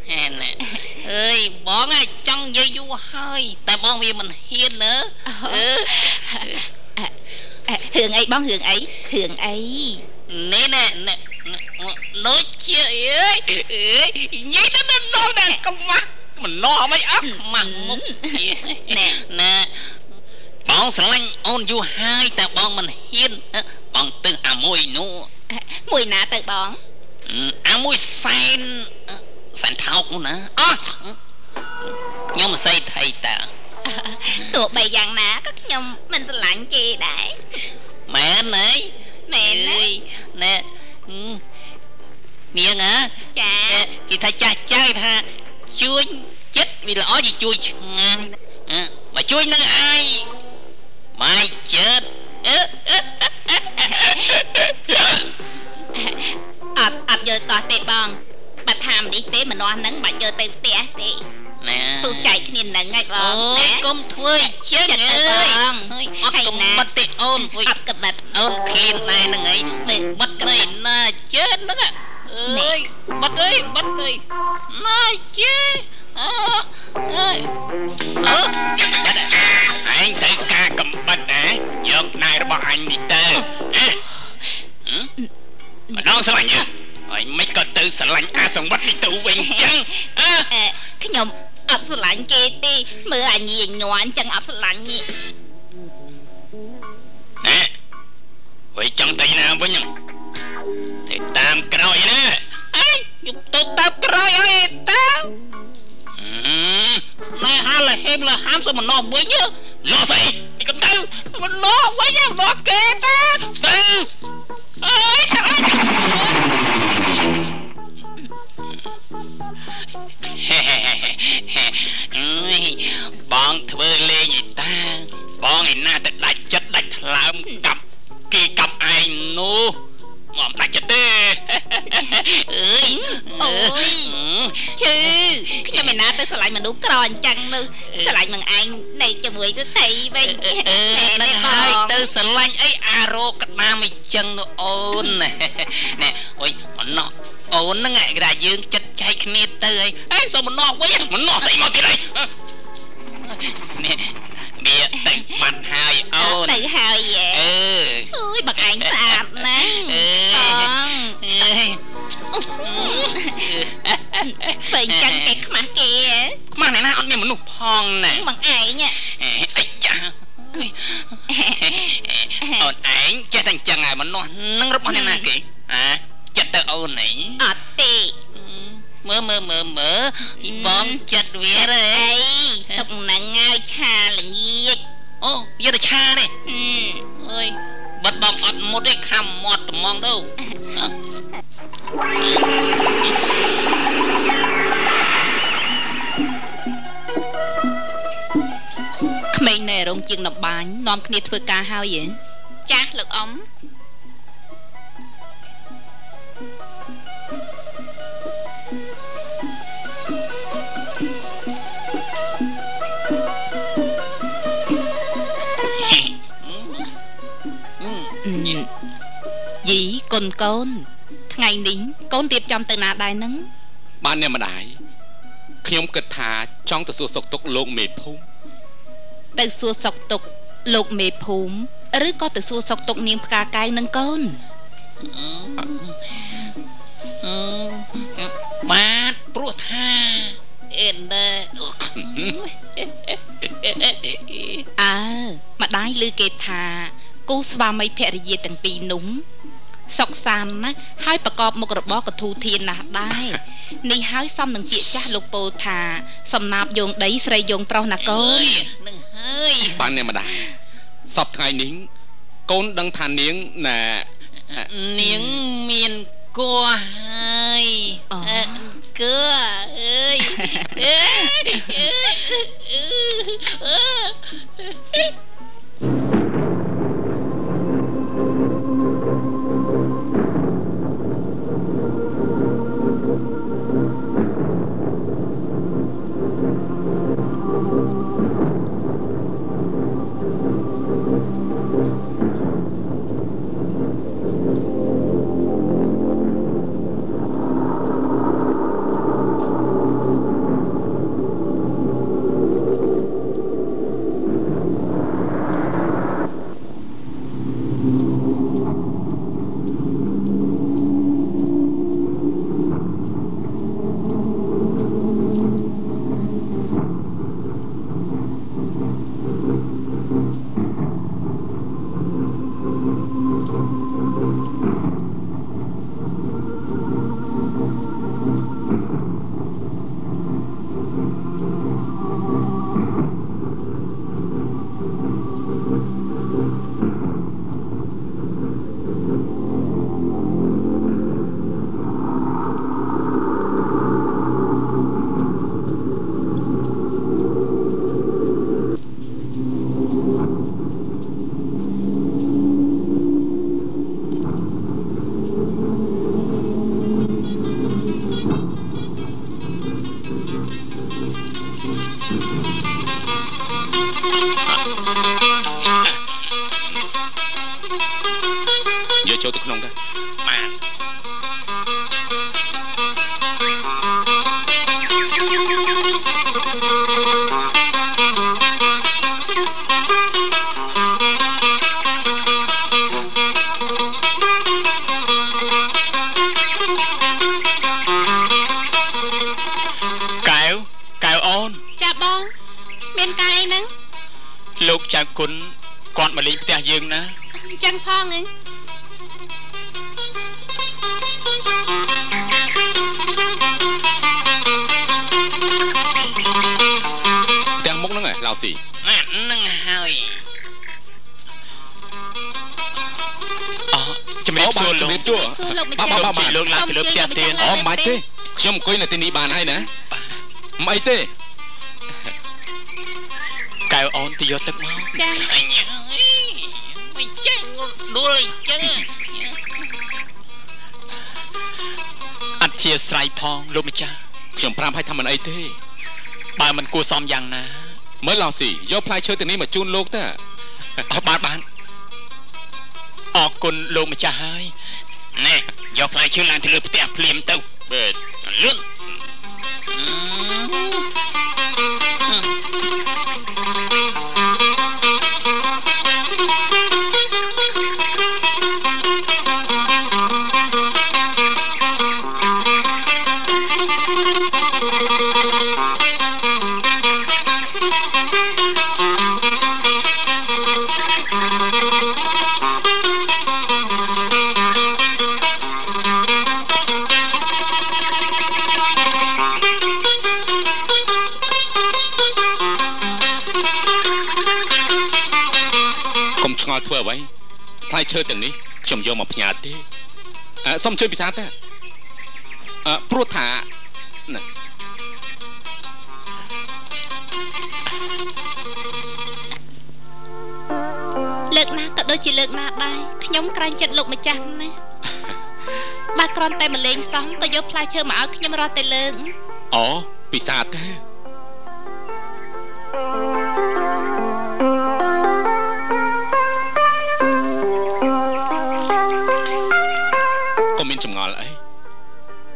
S12: ហេ
S7: ណាអើ
S6: យបងចង់
S7: និយាយយូ
S6: រហើយ តែបង
S7: វាមិនហ៊ានណារឿ
S6: ងអីប
S7: ងរឿង
S6: អី
S7: រឿងអី ផ្ទាស់ទេ
S6: បងបើ
S7: ថាមិ
S6: ននេះទេម្នាស់ហ្នឹងបើជើទៅផ្ទះទេ
S7: ណា
S6: ទូចែកគ្នានឹងហីបងអូ
S7: យកុំធ្វើអញ្ចឹង
S6: ចិត្តទៅបង
S7: អត់
S6: កុំ
S7: បិទទេអូនអ
S6: ត់កបិត
S7: អូនឃ្លានដែរហ្នឹងហី
S6: មើល
S7: បិទក្រៃណាជើហ្នឹងអើយបិទអើយបិទអើយណាជើអូអើយអូបិទឯងត្រូវការកំបិតណាយកដៃរបស់អញនេះទៅម្ដងស្លាញ់ ហើយមិនក៏ទៅស្រឡាញ់អាសង្វិតនេះទៅវិញចឹងអើ
S6: អឺខ្ញុំអត់ស្រឡាញ់គេទេមើលអាញីញ័រអញ្ចឹងអត់ស្រឡាញ់ទេ
S7: ណែហួយចង់ទៅណាវិញហ្នឹងទៅតាមក្រោយណាអេខ្ញុំទៅតាមក្រោយអើយតាមណែហាលហេមលហាមសមណោះវិញលោស្អីក៏ទៅមណោះវិញមណោះគេតាទៅអើ បងធ្វើលេងឯតាបងឯណាទៅដាច់ចិត្តដាច់ថ្លើមកាប់គេកាប់ឯងនោះមកដាច់ចិត្តទេអើយ
S6: អូយឈឺខ្ញុំមិនណាទៅស្រឡាញ់មនុស្សក្រអញ្ចឹងនោះស្រឡាញ់នឹងឯងនៅជាមួយទៅទីវិញ
S7: អឺនឹងហើយទៅស្រឡាញ់អីអារោគក្តាមអញ្ចឹងនោះអូនណែអុយអំណោះ អូនហ្នឹងឯងគេថាយើងចិត្តចែកគ្នាទៅអីអេសុំអំណោះវិញអំណោះស្អីមកទៀតអីនេះវាតែបាត់ហើយអូន
S6: ទៅហើយយេ
S7: អឺ
S6: អូយបងឯងស្អាតណាស់
S7: អឺ
S6: បង
S7: អើយ
S6: ធ្វើអញ្ចឹងគេខ្មាស់គេហ៎
S7: ខ្មាស់អ្នកណាអត់មានមនុស្សផងណែ
S6: បងឯងហ៎
S7: អីចាអូនឯងចេះតែអញ្ចឹងហើយមនុស្សនឹងរបស់អ្នកណាគេអា ចិត្តទៅអូនអី
S6: អត់ទេ
S7: មើលមើលមើលមើលពីបងចិត្តវាទេ
S6: អីទុកនឹងហើយឆាល្ងាច
S7: អូយកទៅឆានេះ
S6: ហឹម
S7: អើយបាត់បងអត់មុតទេខំមាត់ត្មងទៅអ่ะ
S6: ក្មេងនៅរោងជាងដំបាញនាំគ្នាធ្វើការហើយហ៎ចាស់លោកអ៊ំ យីកូនកូន ថ្ងៃនេះកូនរៀបចំទៅណាដែរនឹង
S2: បានអ្នកម្ដាយខ្ញុំគិតថាចង់ទៅសួរសុខទុក្ខលោកមេភូមិ
S6: ទៅសួរសុកទុកលោកមេភូមិឬក៏ទៅសួរសុកទុកនាងផ្កាកែវនឹងកូន
S13: បាទព្រោះថាអេនដែរ
S6: អើម្ដាយឮគេថា គូស្វាមីភរិយាទាំងពីរនោះសុកសានណាស់ហើយប្រកបមុខរបរកធូធានណាស់ដែរនេះហើយសំនឹងពាក្យចាស់លោកពោលថា សំណាបយងដីស្រីយងប្រុសណាកូ
S13: អើ
S6: ន
S13: យនឹងហើយ
S2: បានអ្នកម្ដាយសពថ្ងៃនេះកូនដឹងថានាងណែ
S13: នាងមានគួរហើយអឺគួរអើយអើយ
S3: គួរស
S6: ម
S2: យ៉ា
S7: ង
S3: ណា
S2: មើលឡៅស៊ីយកផ្លែឈើទាំងនេះមកជូនលោកតើ
S3: អស់បានបានអរគុណលោកម្ចាស់ហើយ
S7: ណែយកផ្លែឈើឡើងទៅលើផ្ទះភ្លាមទៅ
S2: កុំឆ្ងល់ធ្វើអ្វីផ្លែឈើទាំងនេះខ្ញុំយកមកផ្ញើទេអឺសុំជួយពិសាតើអឺព្រោះ
S6: ចិត្តលោកម្ចាស់ណាស់បើគ្រាន់តែមកលេងសោះក៏យកផ្លែឈើមកឲ្យខ្ញុំរត់តែលើក
S2: អូពិសាតើកុំមានចម្ងល់អី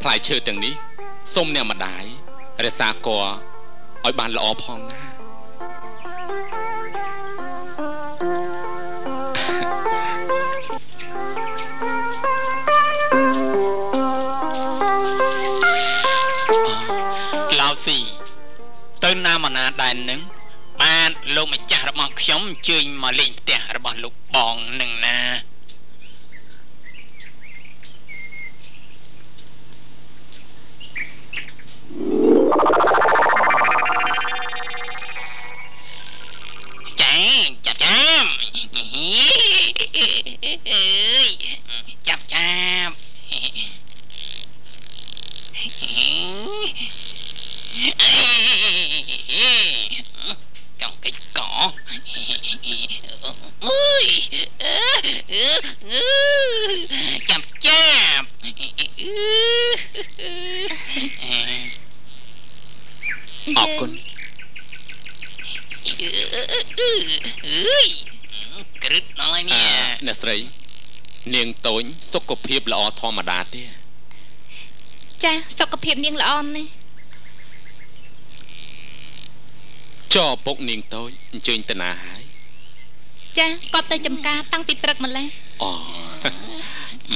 S2: ផ្លែឈើទាំងនេះសូមអ្នកម្ដាយរក្សាកឲ្យបានល្អផងណា
S3: មកណាដែរនឹង
S7: បាទលោកម្ចាស់របស់ខ្ញុំអញ្ជើញមកលេងផ្ទះរបស់លោកបងនឹងណាចាចាប់ចាប់អើយចាប់ចាប់ចង់កិច្ចកអើយចាប់ចាប់
S2: អរគុណ
S7: អើយក្រឹតដល់ហើយ
S2: អឺ
S7: នេះ
S2: អ្នកស្រី នាង តូចសុខភាពល្អធម្មតាទេ
S6: ចាសុខភាពនាងល្អណាស់
S2: ចោឪពុកនាងតូចអញ្ជើញតាណាហើយ
S6: ចាគាត់ទៅចំការតាំងពីព្រឹកម្លេះ
S2: អូ
S14: អ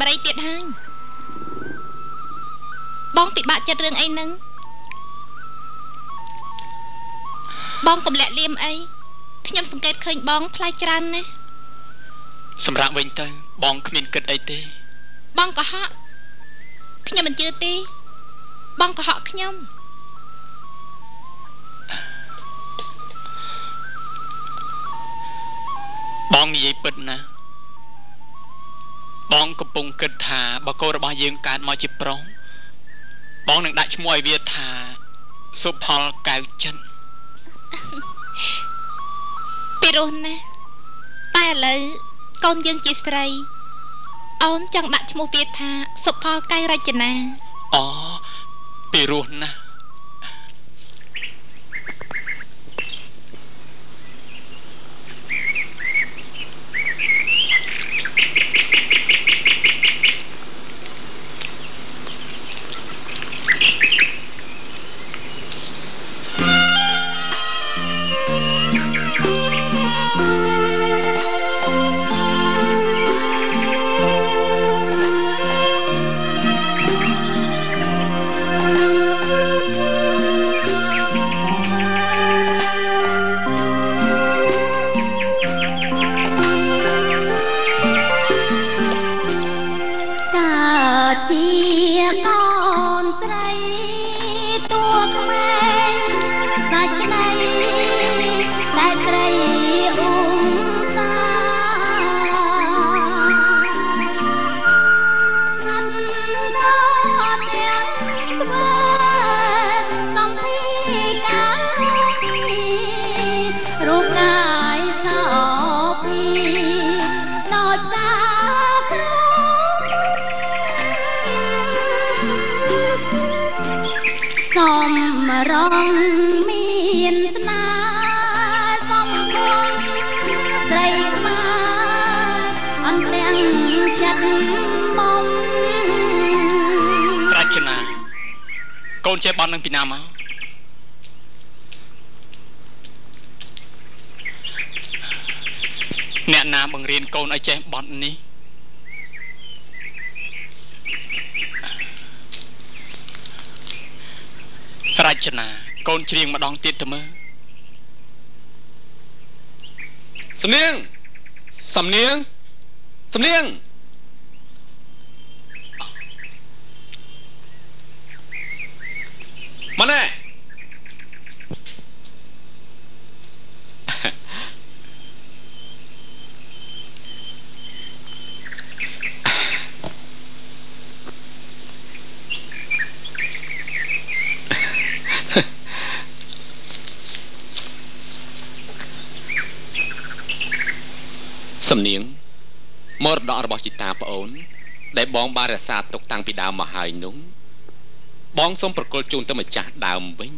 S6: បងពិសាបរិយទៀតហើយបងពិបាកចិត្តរឿងអីហ្នឹងបងកំលាក់លៀមអីខ្ញុំសង្កេតឃើញបងផ្លាយច្រើនណាស់
S1: សម្រាប់វិញទៅ បងគ្មានគិតអីទេ
S6: បងកុហកខ្ញុំមិនជឿទេ បងកុហកខ្ញុំ
S1: បងនិយាយពិតណា បងកំពុងគិតថាបើកូនរបស់យើងកើតមកជាប្រុសបងនឹងដាក់ឈ្មោះឲ្យវាថាសុផលកៅចិន
S6: ពីរោះណាស់តែឥឡូវកូនយើងជាស្រី អូនចង់ដាក់ឈ្មោះវាថាសុផលកៃរចនា
S1: អូពីរោះណាស់
S8: ចេះបន់នឹង
S1: ពីណាមកអ្នកណាបង្រៀនកូនឲ្យចេះបន់នេះរចនាកូនច្រៀងម្ដងទៀតទៅមើល
S2: សំនៀងសំនៀងសំនៀង មកណែសំនៀងមរតករបស់ជីតាប្អូន ដែលបងបានរក្សាទុកតាំងពីដើមមកហើយនោះ បងសូមប្រគល់ជូនទៅម្ចាស់ដើ
S6: មវិញ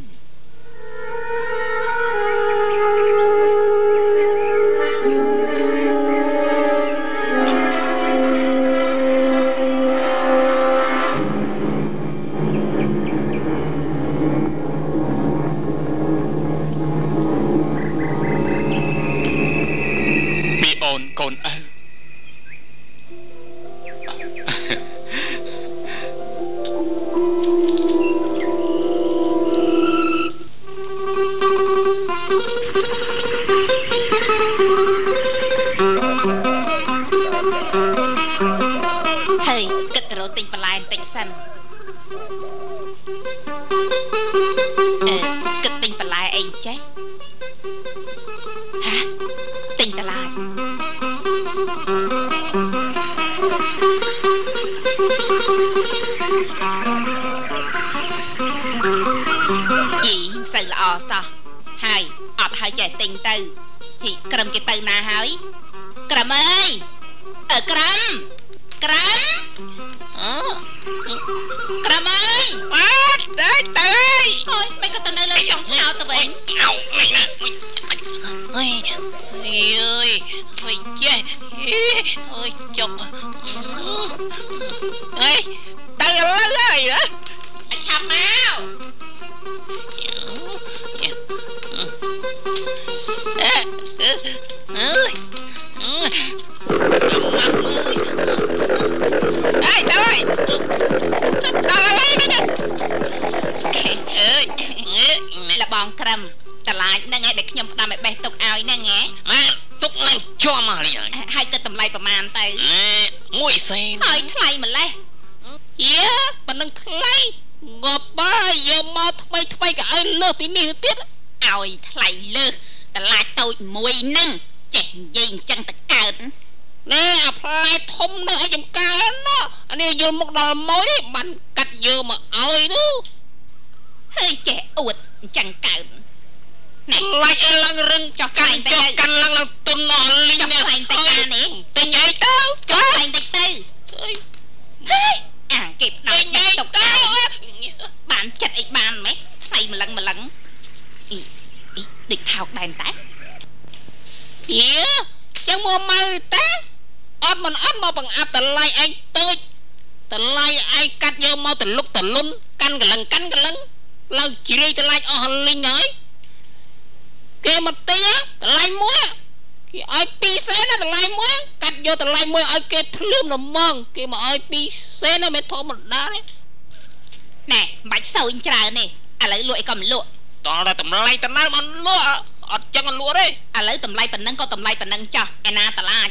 S5: តែតម្លៃ
S7: តំណើមិនល
S6: ក់
S7: អ
S6: ត់ចឹងលក់
S7: ទេ
S6: ឥឡូវ
S7: តម្លៃ
S6: ប៉ុណ្ណឹងក៏តម្លៃប៉ុណ្ណឹងចោះឯណាតឡាច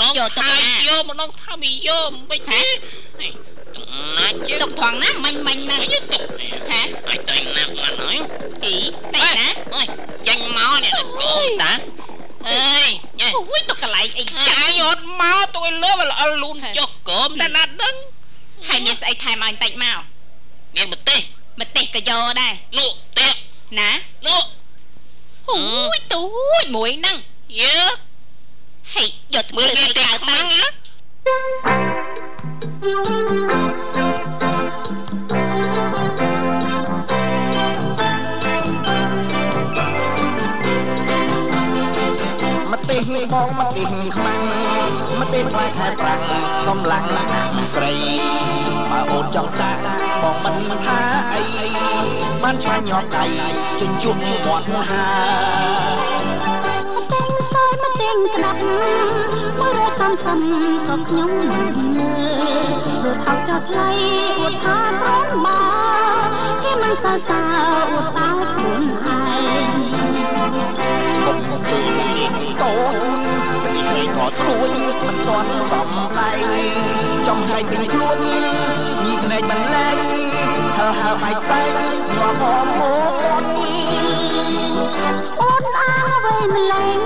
S7: នង
S6: យកទៅ
S7: ថា
S6: ណា
S7: យកមកនងថាមិនយកមិនទេនេះណាជិះ
S6: ទុកថងណាមិញមិញហ្នឹង
S7: យកទុក
S6: ហ៎
S7: ឲ្យតែណាស់មិនហើយ
S6: អ៊ីតែណា
S7: អើយចាញ់មកនេះកូនតាអើយញ៉ៃ
S6: អូយទុកកន្លែងអីចា
S7: ចាយអត់មកទុកឲ្យលើល្អលូនចុះកុំតែណាត់ដឹង
S6: ហើយមានស្អីថែមឲ្យបន្តិចមក
S7: មានប្រទេសម្ទេ
S6: សក៏យកដែរ
S7: នោះទេ
S6: ណា
S7: នោះ
S6: អូយទូចមួយហ្នឹង
S7: យើ
S6: ហើយយកទៅ
S7: មើល
S6: ធ្វើ
S7: គេ
S6: ស្អី
S7: ទេ
S6: កើត
S7: ខ្ទៅមាំងណា
S15: ម្ទេសនេះបងម្ទេសខ្មាំង ម្ទេសផ្លែខែប្រាំងកំឡាំងស្រីបើអូនចង់សាបងមិនថាអីបានឆ្លាញ់ញោមដៃជញ្ជក់មាត់ហា
S8: តែងតែមកតែងក្តាប់មួយរសំសំក៏ខ្ញុំមិនងើលួថោចចោលថ្លៃអួតថាត្រង់មកគេមិនសរសើរអួតតែខ្លួនឯង
S15: កុំឃើញម្ទេសតូចពីនេះក៏ស្រួយមិនទាន់សំដែងចំហើយពេញខ្លួនញីភ្នែកមិនលែងហើហើឯផ្សែងញាប់អមអូន
S8: អូនអាអ្វីម្លេង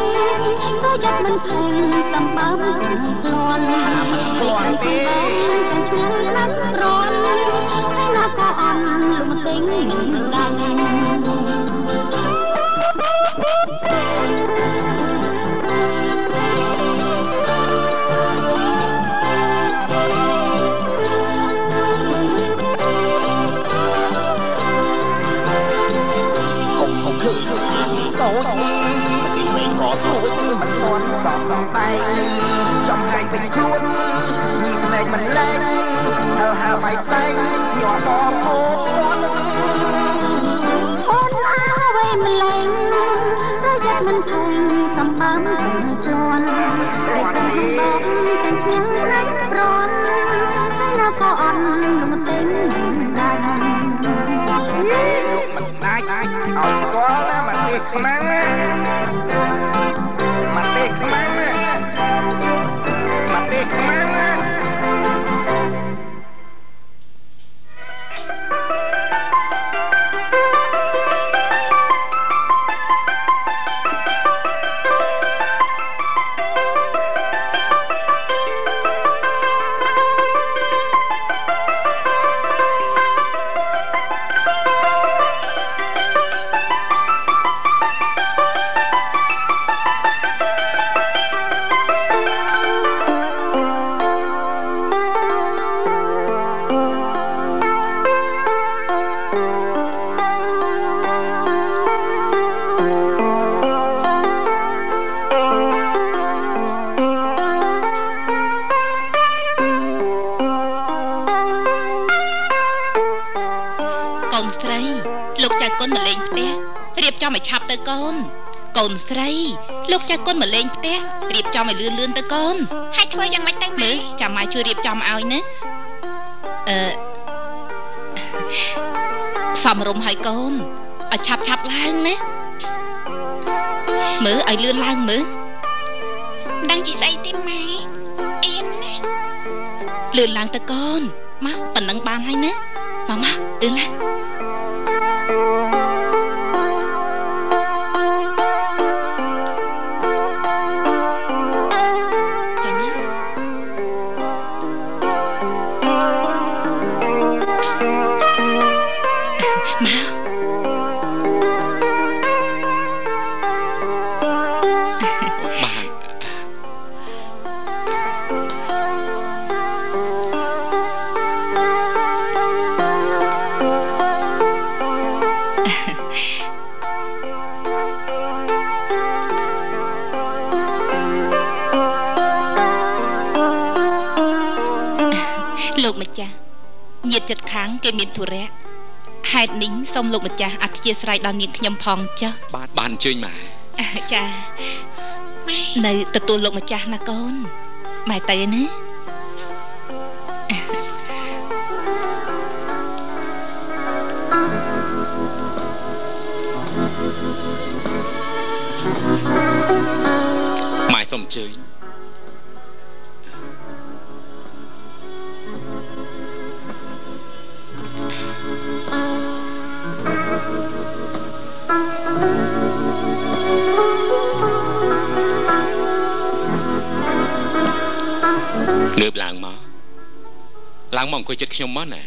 S8: ក៏ចិត្តមិនផេងសំបើមិនផ្លន់ពីខាងពីបងចាំឈ្នះណាស់រន់ហើយណាក៏អន់លំទិញមិនដឹង
S15: នទាន់សងសំដែងចំហើយពេញខ្លួនញីភ្នែកមិនលែងហើហើបែកផ្សែងញាត់អមអូន
S8: អូនអាអ្វីម្លេងប្រយ័ត្នមិនផេងសំបើមិនផ្លន់តែខាងពីបងចាំឈ្នះណាស់រន់ហើយណាក៏អន់លំទិញមិនដឹង
S15: លោកមិនដាច់ឲ្យស្គាល់ណាមកទេខ្មាំងណា កូ
S5: នស្រីលោកចៅគុណមកលេងផ្ទះរៀបចំឲ្យលឿនលឿនទៅកូន
S6: ហើយធ្វើយ៉ាងម៉េចទៅម៉ែ
S5: មើលចាំម៉ែជួយរៀបចំឲ្យណាអឺសំរុំឲ្យកូន
S6: ឲ្យឆាប់ឆាប់ឡើងណាមើលឲ្យលឿនឡើងមើល
S5: ដឹងជាស្អីទេម៉ែអៀនណា
S6: លឿនឡើងទៅកូនមកប៉ណ្ណឹងបានហើយណាមកមកលឿនឡើងចា គេមានធុរៈហេតុនេះសូមលោកម្ចាស់អធិស្ឋានដល់នាងខ្ញុំផងចុះ
S2: បានបានអញ្ជើញម៉ែ
S6: ចានៅទទួលលោកម្ចាស់ណាកូនម៉ែទៅឯណា
S2: មកអង្គុយចិត្តខ្ញុំមកណា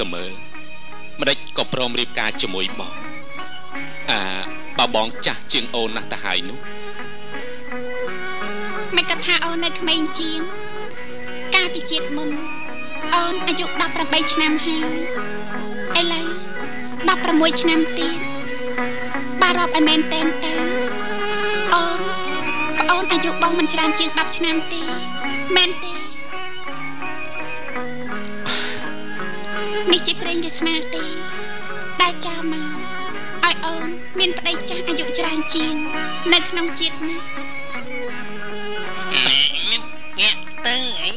S2: ទៅមើលម្ដេចក៏ព្រមរៀបការជាមួយបងអើបើបងចាស់ជាងអូនណាស់ទៅហើយនោះ
S5: មិនគិតថាអូននៅក្មេងជាង កាលពីជាតិមុន អូនអាយុ18ឆ្នាំហើយឥឡូវ16ឆ្នាំទៀតបារាប់ឲ្យមែនតែនទៅអូនប្អូនអាយុបងមិនច្រើនជាង10ឆ្នាំទេមែនទេ ជាព្រេងវាសនាទេដែលចាមកឲ្យអូនមានប្តីចាស់អាយុច្រើនជាង នៅក្នុងជាតិនេះ
S7: ញាក់ទៅអី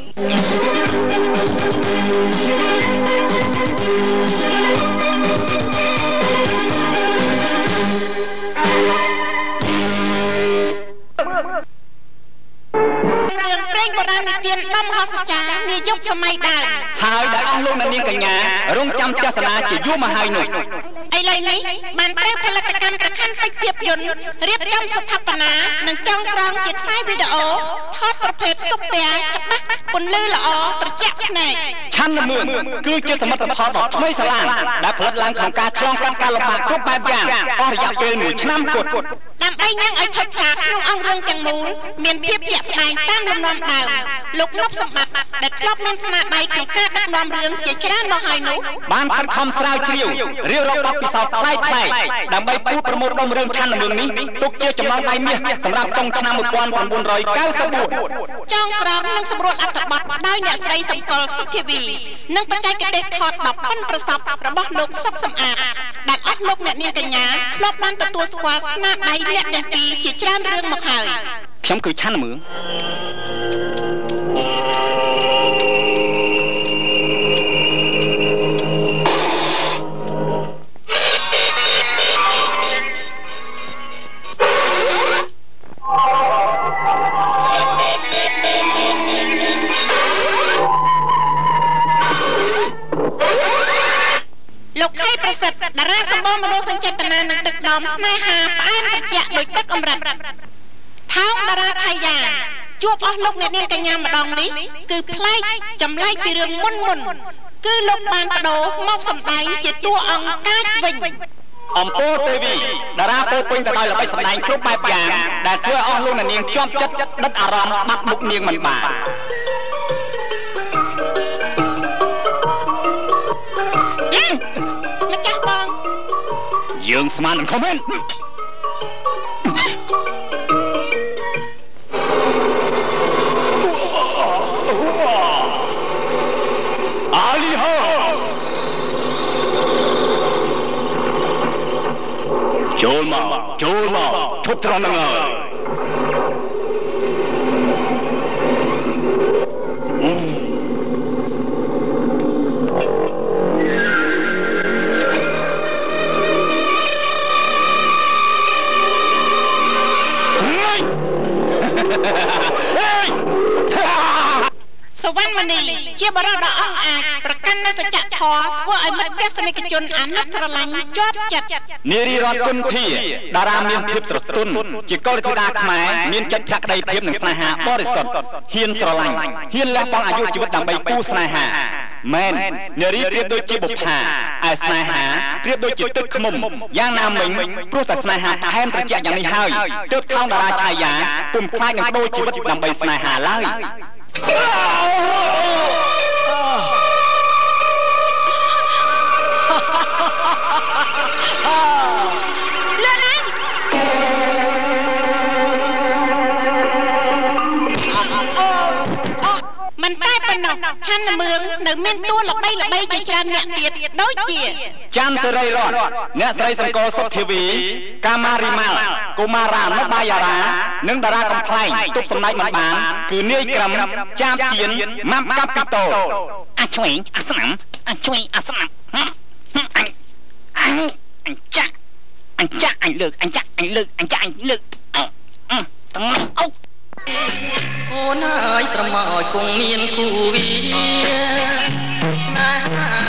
S16: រឿងព្រេងបុរាណនិទានដំហោសចានាយកសសម័យដើម
S17: ហើយដែលអស់លោកអ្នកនាងកញ្ញារងចាំទស្សនាជាយូរមកហើយនោះ
S16: ឥឡូវនេះបានត្រូវផលិតកម្មប្រខណ្ឌពេជ្រភាពយន្តរៀបចំស្ថាបនានិងចងក្រងជាខ្សែវីដេអូថតប្រភេទសុបតាច្បាស់ពន្លឺល្អត្រជាក់ភ្នែក
S17: ឆាន់ល្មឿនគឺជាសមិទ្ធផលដ៏ថ្មីស្រឡាងដែលផលិតឡើងក្នុងការឆ្លងកាត់ការលំបាកគ្រប់បែបយ៉ាងអស់រយៈពេល1ឆ្នាំគត់
S16: ដើម្បីញ៉ាំងឲ្យឆុតឆាកក្នុងអង្គរឿងទាំងមូលមានភាពជាក់ស្ដែងតាមលំនាំដើមលោកនប់សម្បត្តិដែលធ្លាប់មានស្នាដៃក្នុងការដឹកនាំរឿងជាច្រើនមកហើយនោះ
S17: បានខិតខំស្រាវជ្រាវរៀបរាប់បទពិសោធន៍ប្លែកៗដើម្បីពូតប្រមូលដុំរឿងឆាន់ល្មឿននេះទុកជាចំណងដៃមាសសម្រាប់ចុងឆ្នាំ1994
S16: ចងក្រងនិងសម្រួលអត្ថបទដោយអ្នកស្រីសម្គាល់សុធាវីនិងបច្ចេកទេសថតដ៏ប៉ិនប្រសប់របស់លោកសុកសំអាតដែលអស់លោកអ្នកនាងកញ្ញាធ្លាប់បានទទួលស្គាល់ស្នាដៃអ្នកទាំងពីរជាច្រើនរឿងមកហើយ
S17: ខ្ញុំគឺឆាន់ល្មឿន
S16: តារាសម្បូរមនោសញ្ចេតនានិងទឹកដមស្នេហាផ្អែមត្រជាក់ដោយទឹកអម្រឹតថោងតារាថៃយ៉ាជួបអស់លោកអ្នកនាងកញ្ញាម្ដងនេះគឺប្លែកចម្លែកពីរឿងមុនមុនគឺលោកបានបដូរមកសម្ដែងជាតួអង្គកាចវិញ
S17: អំពូលទេវីតារាពោពេញទៅដោយល្បិចសម្ដែងគ្រប់បែបយ៉ាងដែលធ្វើឲ្យអស់លោកអ្នកនាងជាប់ចិត្តដិតអារម្មណ៍បាត់មុខនាងមិនបាន យើងស្មាននឹងខមមិនអាលីហូចូលមកចូលមកឈប់ត្រង់ហ្នឹងហើយ
S16: វណ្ណមនីជាបរិបទដ៏អង់អាចប្រកាន់នូវសច្ចធម៌ធ្វើឲ្យមិត្តទស្សនិកជនអាណិតស្រឡាញ់ជាប់ចិត្ត
S17: នារីរតគុណធាតារាមានភាពស្រទន់ជាកុលធីតាខ្មែរមានចិត្តភក្តីភាពនិងស្នេហាបរិសុទ្ធហ៊ានស្រឡាញ់ហ៊ានលះបង់អាយុជីវិតដើម្បីគូស្នេហាមែននារីប្រៀបដូចជាបុប្ផាឯស្នេហាប្រៀបដូចជាទឹកឃ្មុំយ៉ាងណាមិញព្រោះតែស្នេហាថែមត្រជាក់យ៉ាងនេះហើយទើបថោងតារាឆាយាពុំខ្លាចនឹងបដូរជីវិតដើម្បីស្នេហាឡើយ
S16: Oh! មិនតែប៉ុណ្ណោះឆាន់ល្មឿងនៅមានតួល្បីល្បីជាច្រើនអ្នកទៀតដូចជា
S17: ច័ន្ទសេរីរតន៍អ្នកស្រីសង្គរសុទ្ធាវីកាមារីម៉ាល់កុមារានុបាយរានិងតារាកំប្លែងទប់សម្ដែងមិនបាន គឺនាយក្រឹមចាបជៀនម៉ាប់កាពីតូ
S18: អាឆ្វេងអាស្នាមអាឆ្វេងអាស្នាមហឹមហឹមអញអញអញចាក់អញចាក់អញលើកអញចាក់អញលើកអញចាក់អញលើកអឺអឺទាំងនេះអូ
S10: អូនហើយស្រមោចគង់មានគូវាណាណា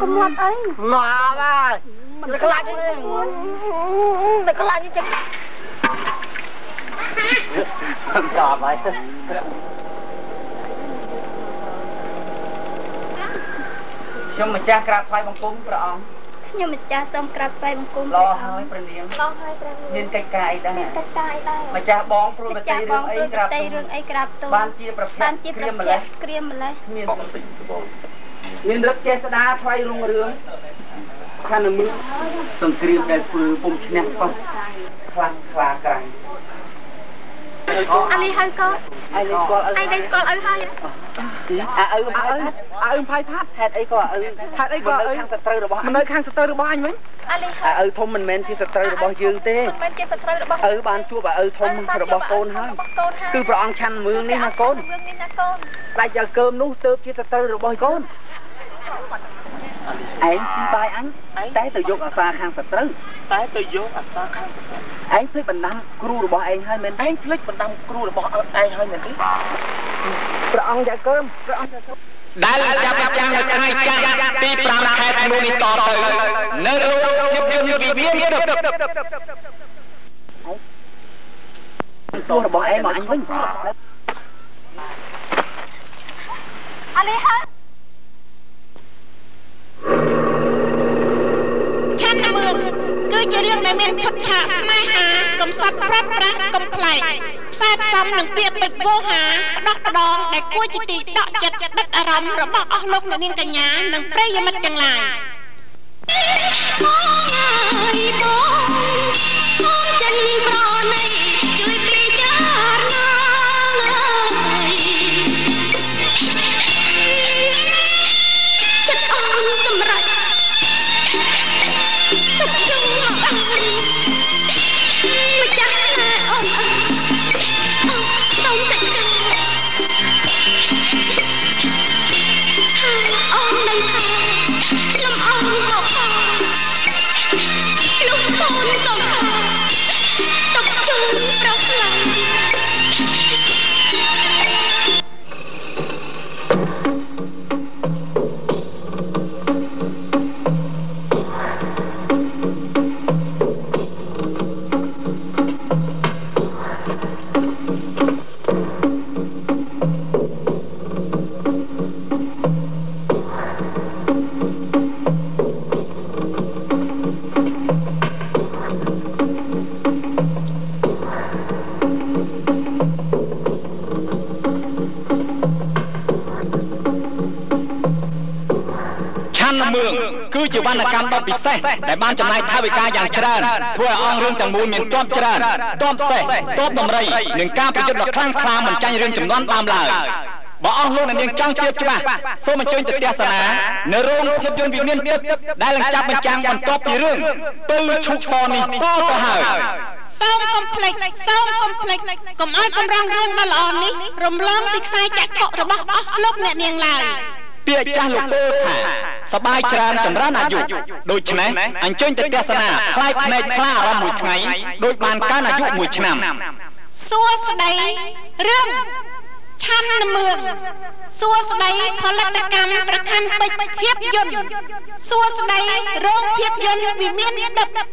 S10: កុំមាត់
S19: អី
S20: ម
S21: កហើយមិនខ្លាចទេតែខ្លាចចិត្តចប់ហើយខ្ញុំម្ចាស់ក្រាបថ្វាយបង្គំព្រះអង្គ
S20: ខ្ញុំម្ចាស់សូមក្រាបថ្វាយបង្គំ
S21: ឡហើយព្រះនាង
S20: ឡហើយព្រះនាង
S21: មានកិច្ចការអីដែរ
S20: មានកិច្ចការអីដែរ
S21: ម្ចាស់បងព្រួយប
S20: ម្តីចាស់
S21: រឿង
S20: បង
S21: អី
S20: ជួយ
S21: ក្រាប
S20: តែ
S21: ទូល
S20: រឿងអីក្រាបទូល
S21: បានជាប្រភេទ
S20: បានជា
S21: ព្ប្ររាម
S20: ភ
S21: ម្េលេ
S20: ទះក្រៀមម្លេះ
S21: មាន មានរឹកចេស្តាថ្លៃរុងរឿងខាងមើលសង្គ្រាមដែលធ្វើពុំឈ្នះប៉ះខ្លាំងខ្លាក្រាំង
S20: អាលីហៅកូន
S21: ឯងស្គាល់ឪ
S20: ឯងដឹងស្គាល់ឪហើយ
S21: អាឪអាឪអាឪផៃផាត់ហេតុអីក៏ឪហេតុអីក៏ឪខាងសត្រូវរបស់មិននៅខាងសត្រូវរបស់អញវិញ
S20: អាលីហៅ
S21: អាឪធំមិនមែនជាសត្រូវរបស់យើងទេ
S20: មិនមែនជាសត្រូវរបស់
S21: ឪបានជួបអាឪធំរបស់កូនហើយ
S20: របស់កូនហើយ
S21: គឺព្រះអង្គឆាន់មឿងនេះណាកូន
S20: រឿងនេះណាកូន
S21: ដាច់យកកើមនោះទៅជាសត្រូវរបស់កូន ឯងស៊ីបាយអញតែទៅយកអាសាខាងសត្រូវតែទៅយកអាសាខាងសត្រូវឯងភ្លេចបណ្ដាំគ្រូរបស់ឯងហើយមែនឯងភ្លេចបណ្ដាំគ្រូរបស់ឯងហើយមែនទេព្រះអង្គយកកើមព្រះអង្គយកកើម
S17: ដែលចាប់ចាំងនៅថ្ងៃច័ន្ទទី5ខែធ្នូនេះតទៅនៅរោងភាពយន្តវិមានទឹក
S21: សួររបស់ឯងមកអញវិញ
S20: អាលីហៅ
S16: ឆាន់មឿងគឺជារឿងដែលមានឈុតឆាកស្នេហាកំសត់ប្រាប់ប្រាស់កំប្លែកផ្សែផ្សំនឹងពាក្យពេចន៍វោហាផ្ដោះផ្ដងដែលគួរជាទីដក់ចិត្តដិតអារម្មណ៍របស់អស់លោកអ្នកនាងកញ្ញានិងប្រិយមិត្តទាំងឡាយ
S20: បងអើយបងបងចិនប្រណី
S17: គឺជាវណ្ណកម្មដ៏ពិសេសដែលបានចំណាយថវិកាយ៉ាងច្រើនធ្វើឲ្យអង្គរឿងទាំងមូលមានទ័ពច្រើនទ័ពសេះទ័ពដំរីនិងការប្រយុទ្ធដ៏ខ្លាំងក្លាមិនចាញ់រឿងចំនួនដើមឡើយបើអស់លោកអ្នកនាងចង់ជ្រាបច្បាស់សូមអញ្ជើញទៅទស្សនានៅរោងភាពយន្តវិមានទឹកដែលនឹងចាប់បញ្ចាំងបន្ទាប់ពីរឿងពៅឈូកសនេះតទៅហើយ
S16: សូមកុំភ្លេចសូមកុំភ្លេចកុំឲ្យកម្រងរឿងដ៏ល្អនេះរំលងពីខ្សែចក្ខុរបស់អស់លោកអ្នកនាងឡើយ
S17: ពាក្យចាស់លោកពោលថាសបាយច្រើនចម្រើនអាយុដូច្នេះអញ្ជើញទៅទស្សនាខ្លាយភ្នែកខ្លាអារម្មណ៍មួយថ្ងៃដោយបានកើនអាយុមួយឆ្នាំ
S16: សួស្ដីរឿងឆាន់មឿងសួស្ដីផលិតកម្មប្រធានពេជ្រភាពយន្តសួស្ដីរោងភាពយន្តវិមានដិប
S20: អ្នក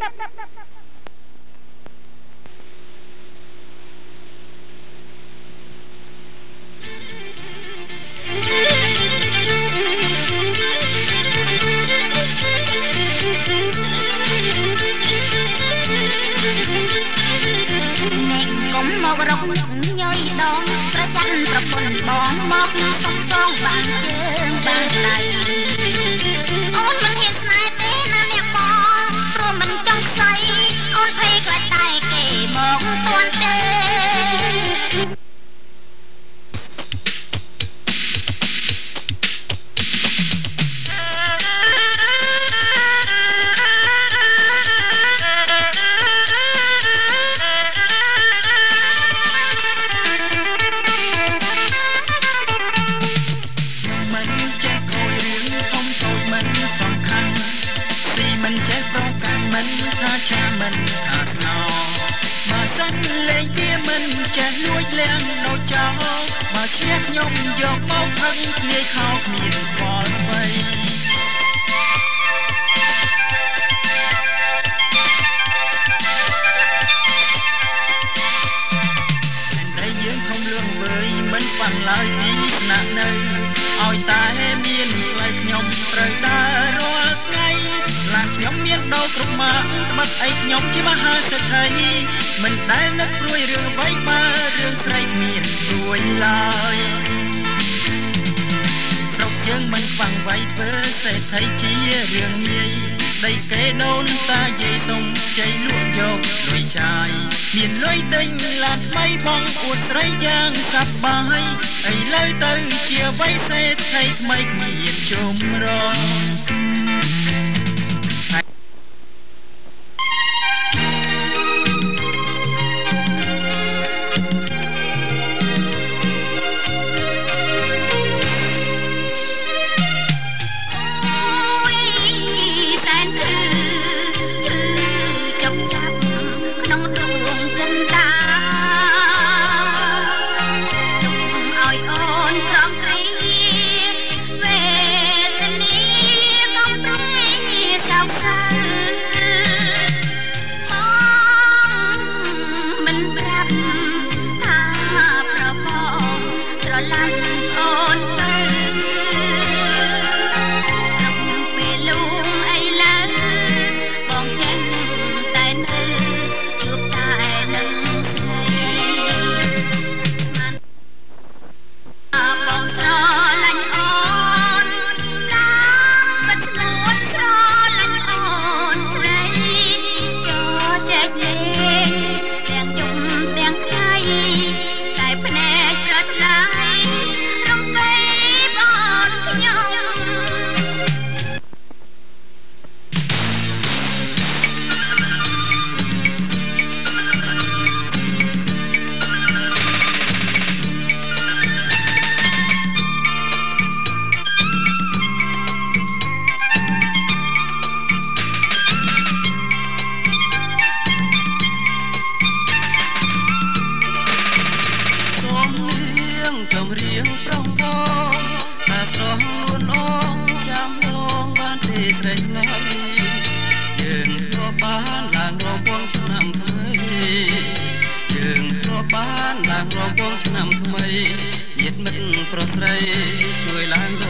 S20: កុំមករកញយដង ប្រច័នប្រពន្ធបងមកសុំសងបានជើងបានដៃ យកមកខឹងគ្នាខោគ្មានខ្វ
S22: ល់អ្វីតែយើងធំលឿងវើយមិនបានឡើយពីស្នាក់នៅឲ្យតែមានផ្លូវខ្ញុំត្រូវដើររាល់ថ្ងៃឡើងខ្ញុំមានដោគ្រប់ម៉ាក់បាត់អី
S1: ខ្ញុំជាមហាសេដ្ឋីមិនដែលនឹកព្រួយរឿងអ្វីបើរឿងស្រីគ្មានព្រួយឡើយ យើងមិនខ្វាំងវាយធ្វើសេដ្ឋីជារឿងងាយដីគេដូនតាយាយសុំជ័យលក់យកលុយចាយមានលុយទិញឡានថ្មីបងអួតស្រីយ៉ាងសប្បាយឥឡូវទៅជាវ័យសេដ្ឋីថ្មីគ្មានជុំរង
S12: រាំរង
S1: ឆ្នាំថ្មីញាតិមិត្តប្រុសស្រីជួយឡើង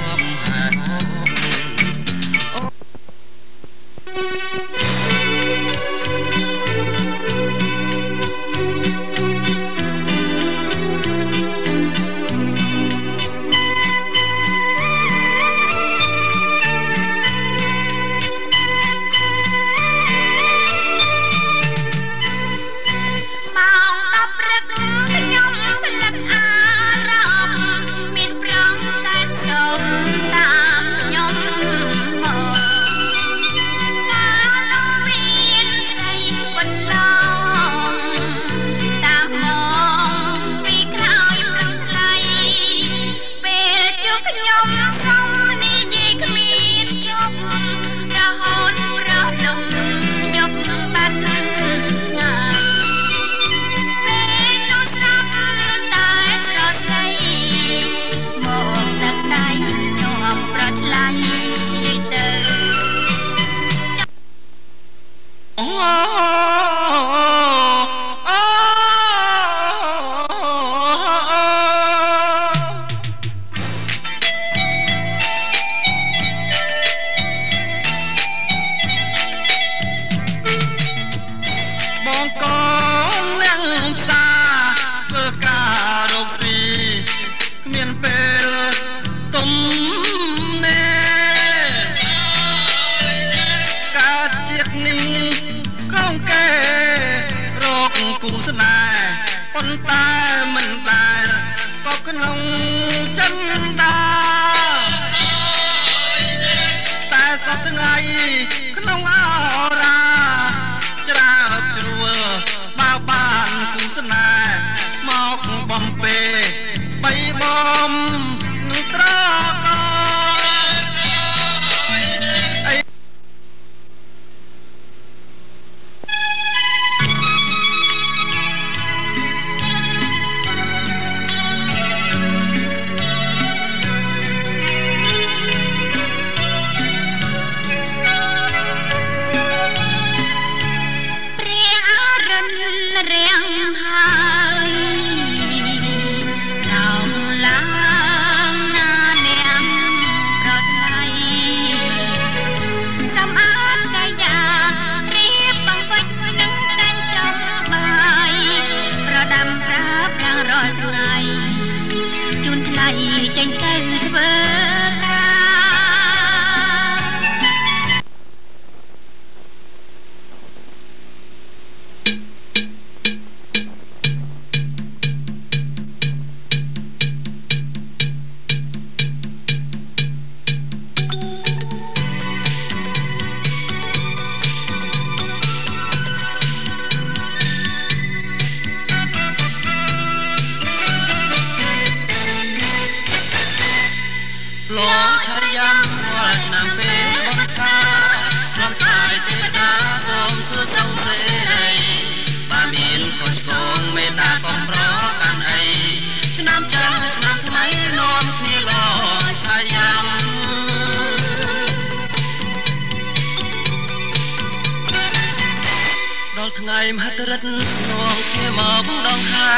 S1: មហិ
S12: តរិទ្ធ
S1: នាំគ្នាមកម្ដងខែ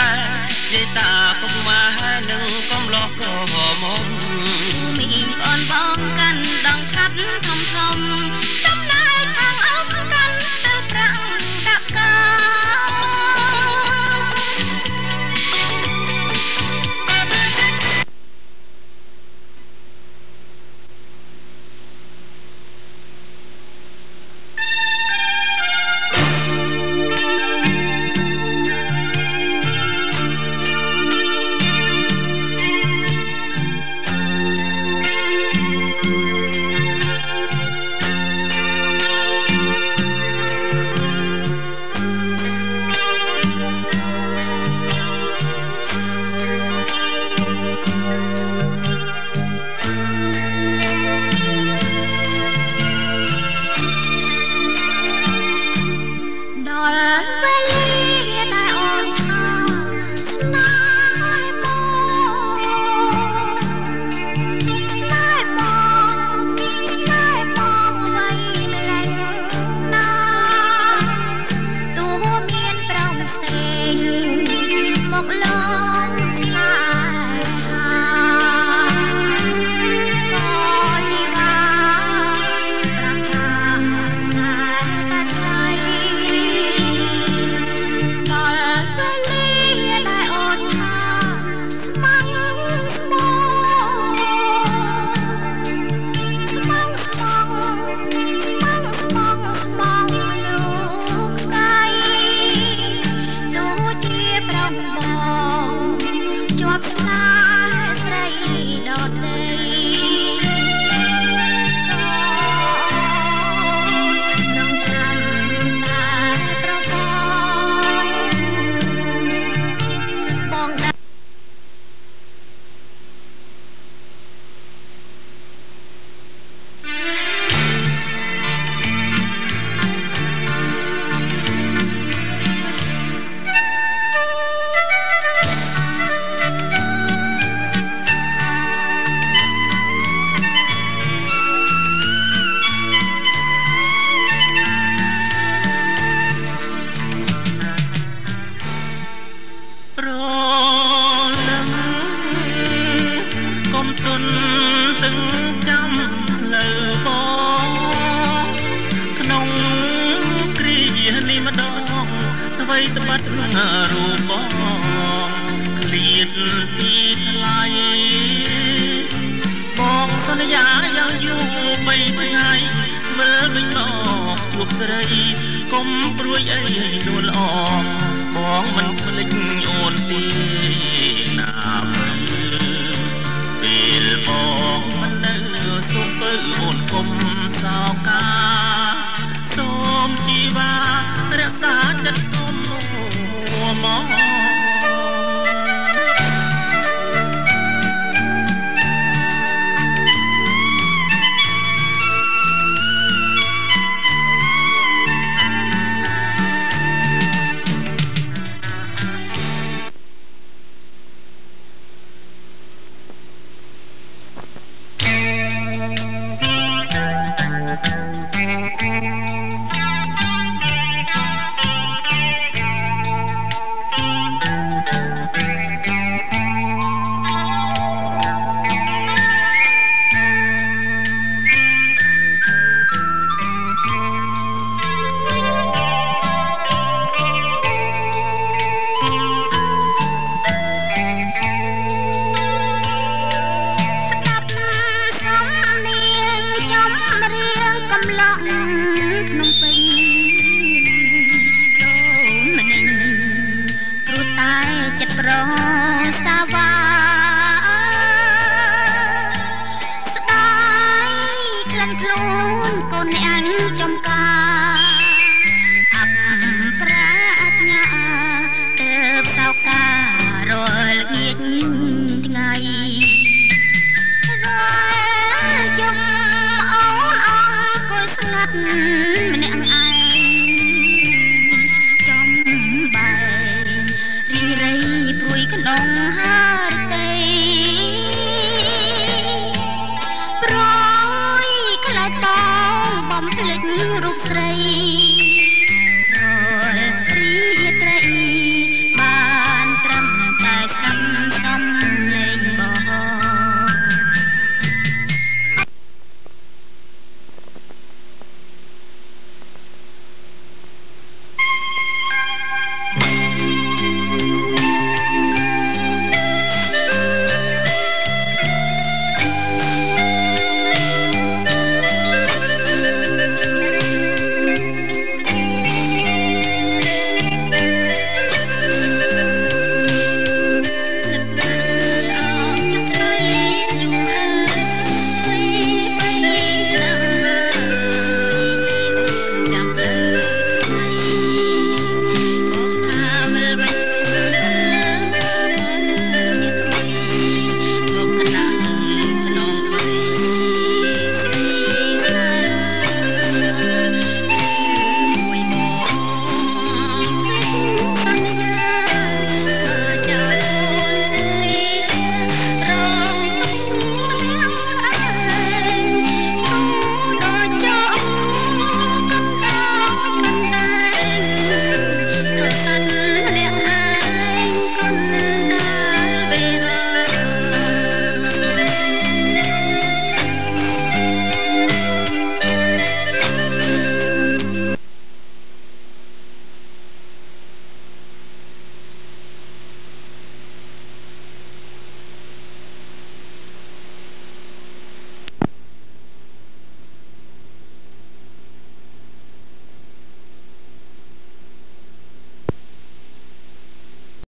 S1: យាយតាពុកម៉ែនឹងកំ
S12: លោះក្រហមមីង
S1: អូនបង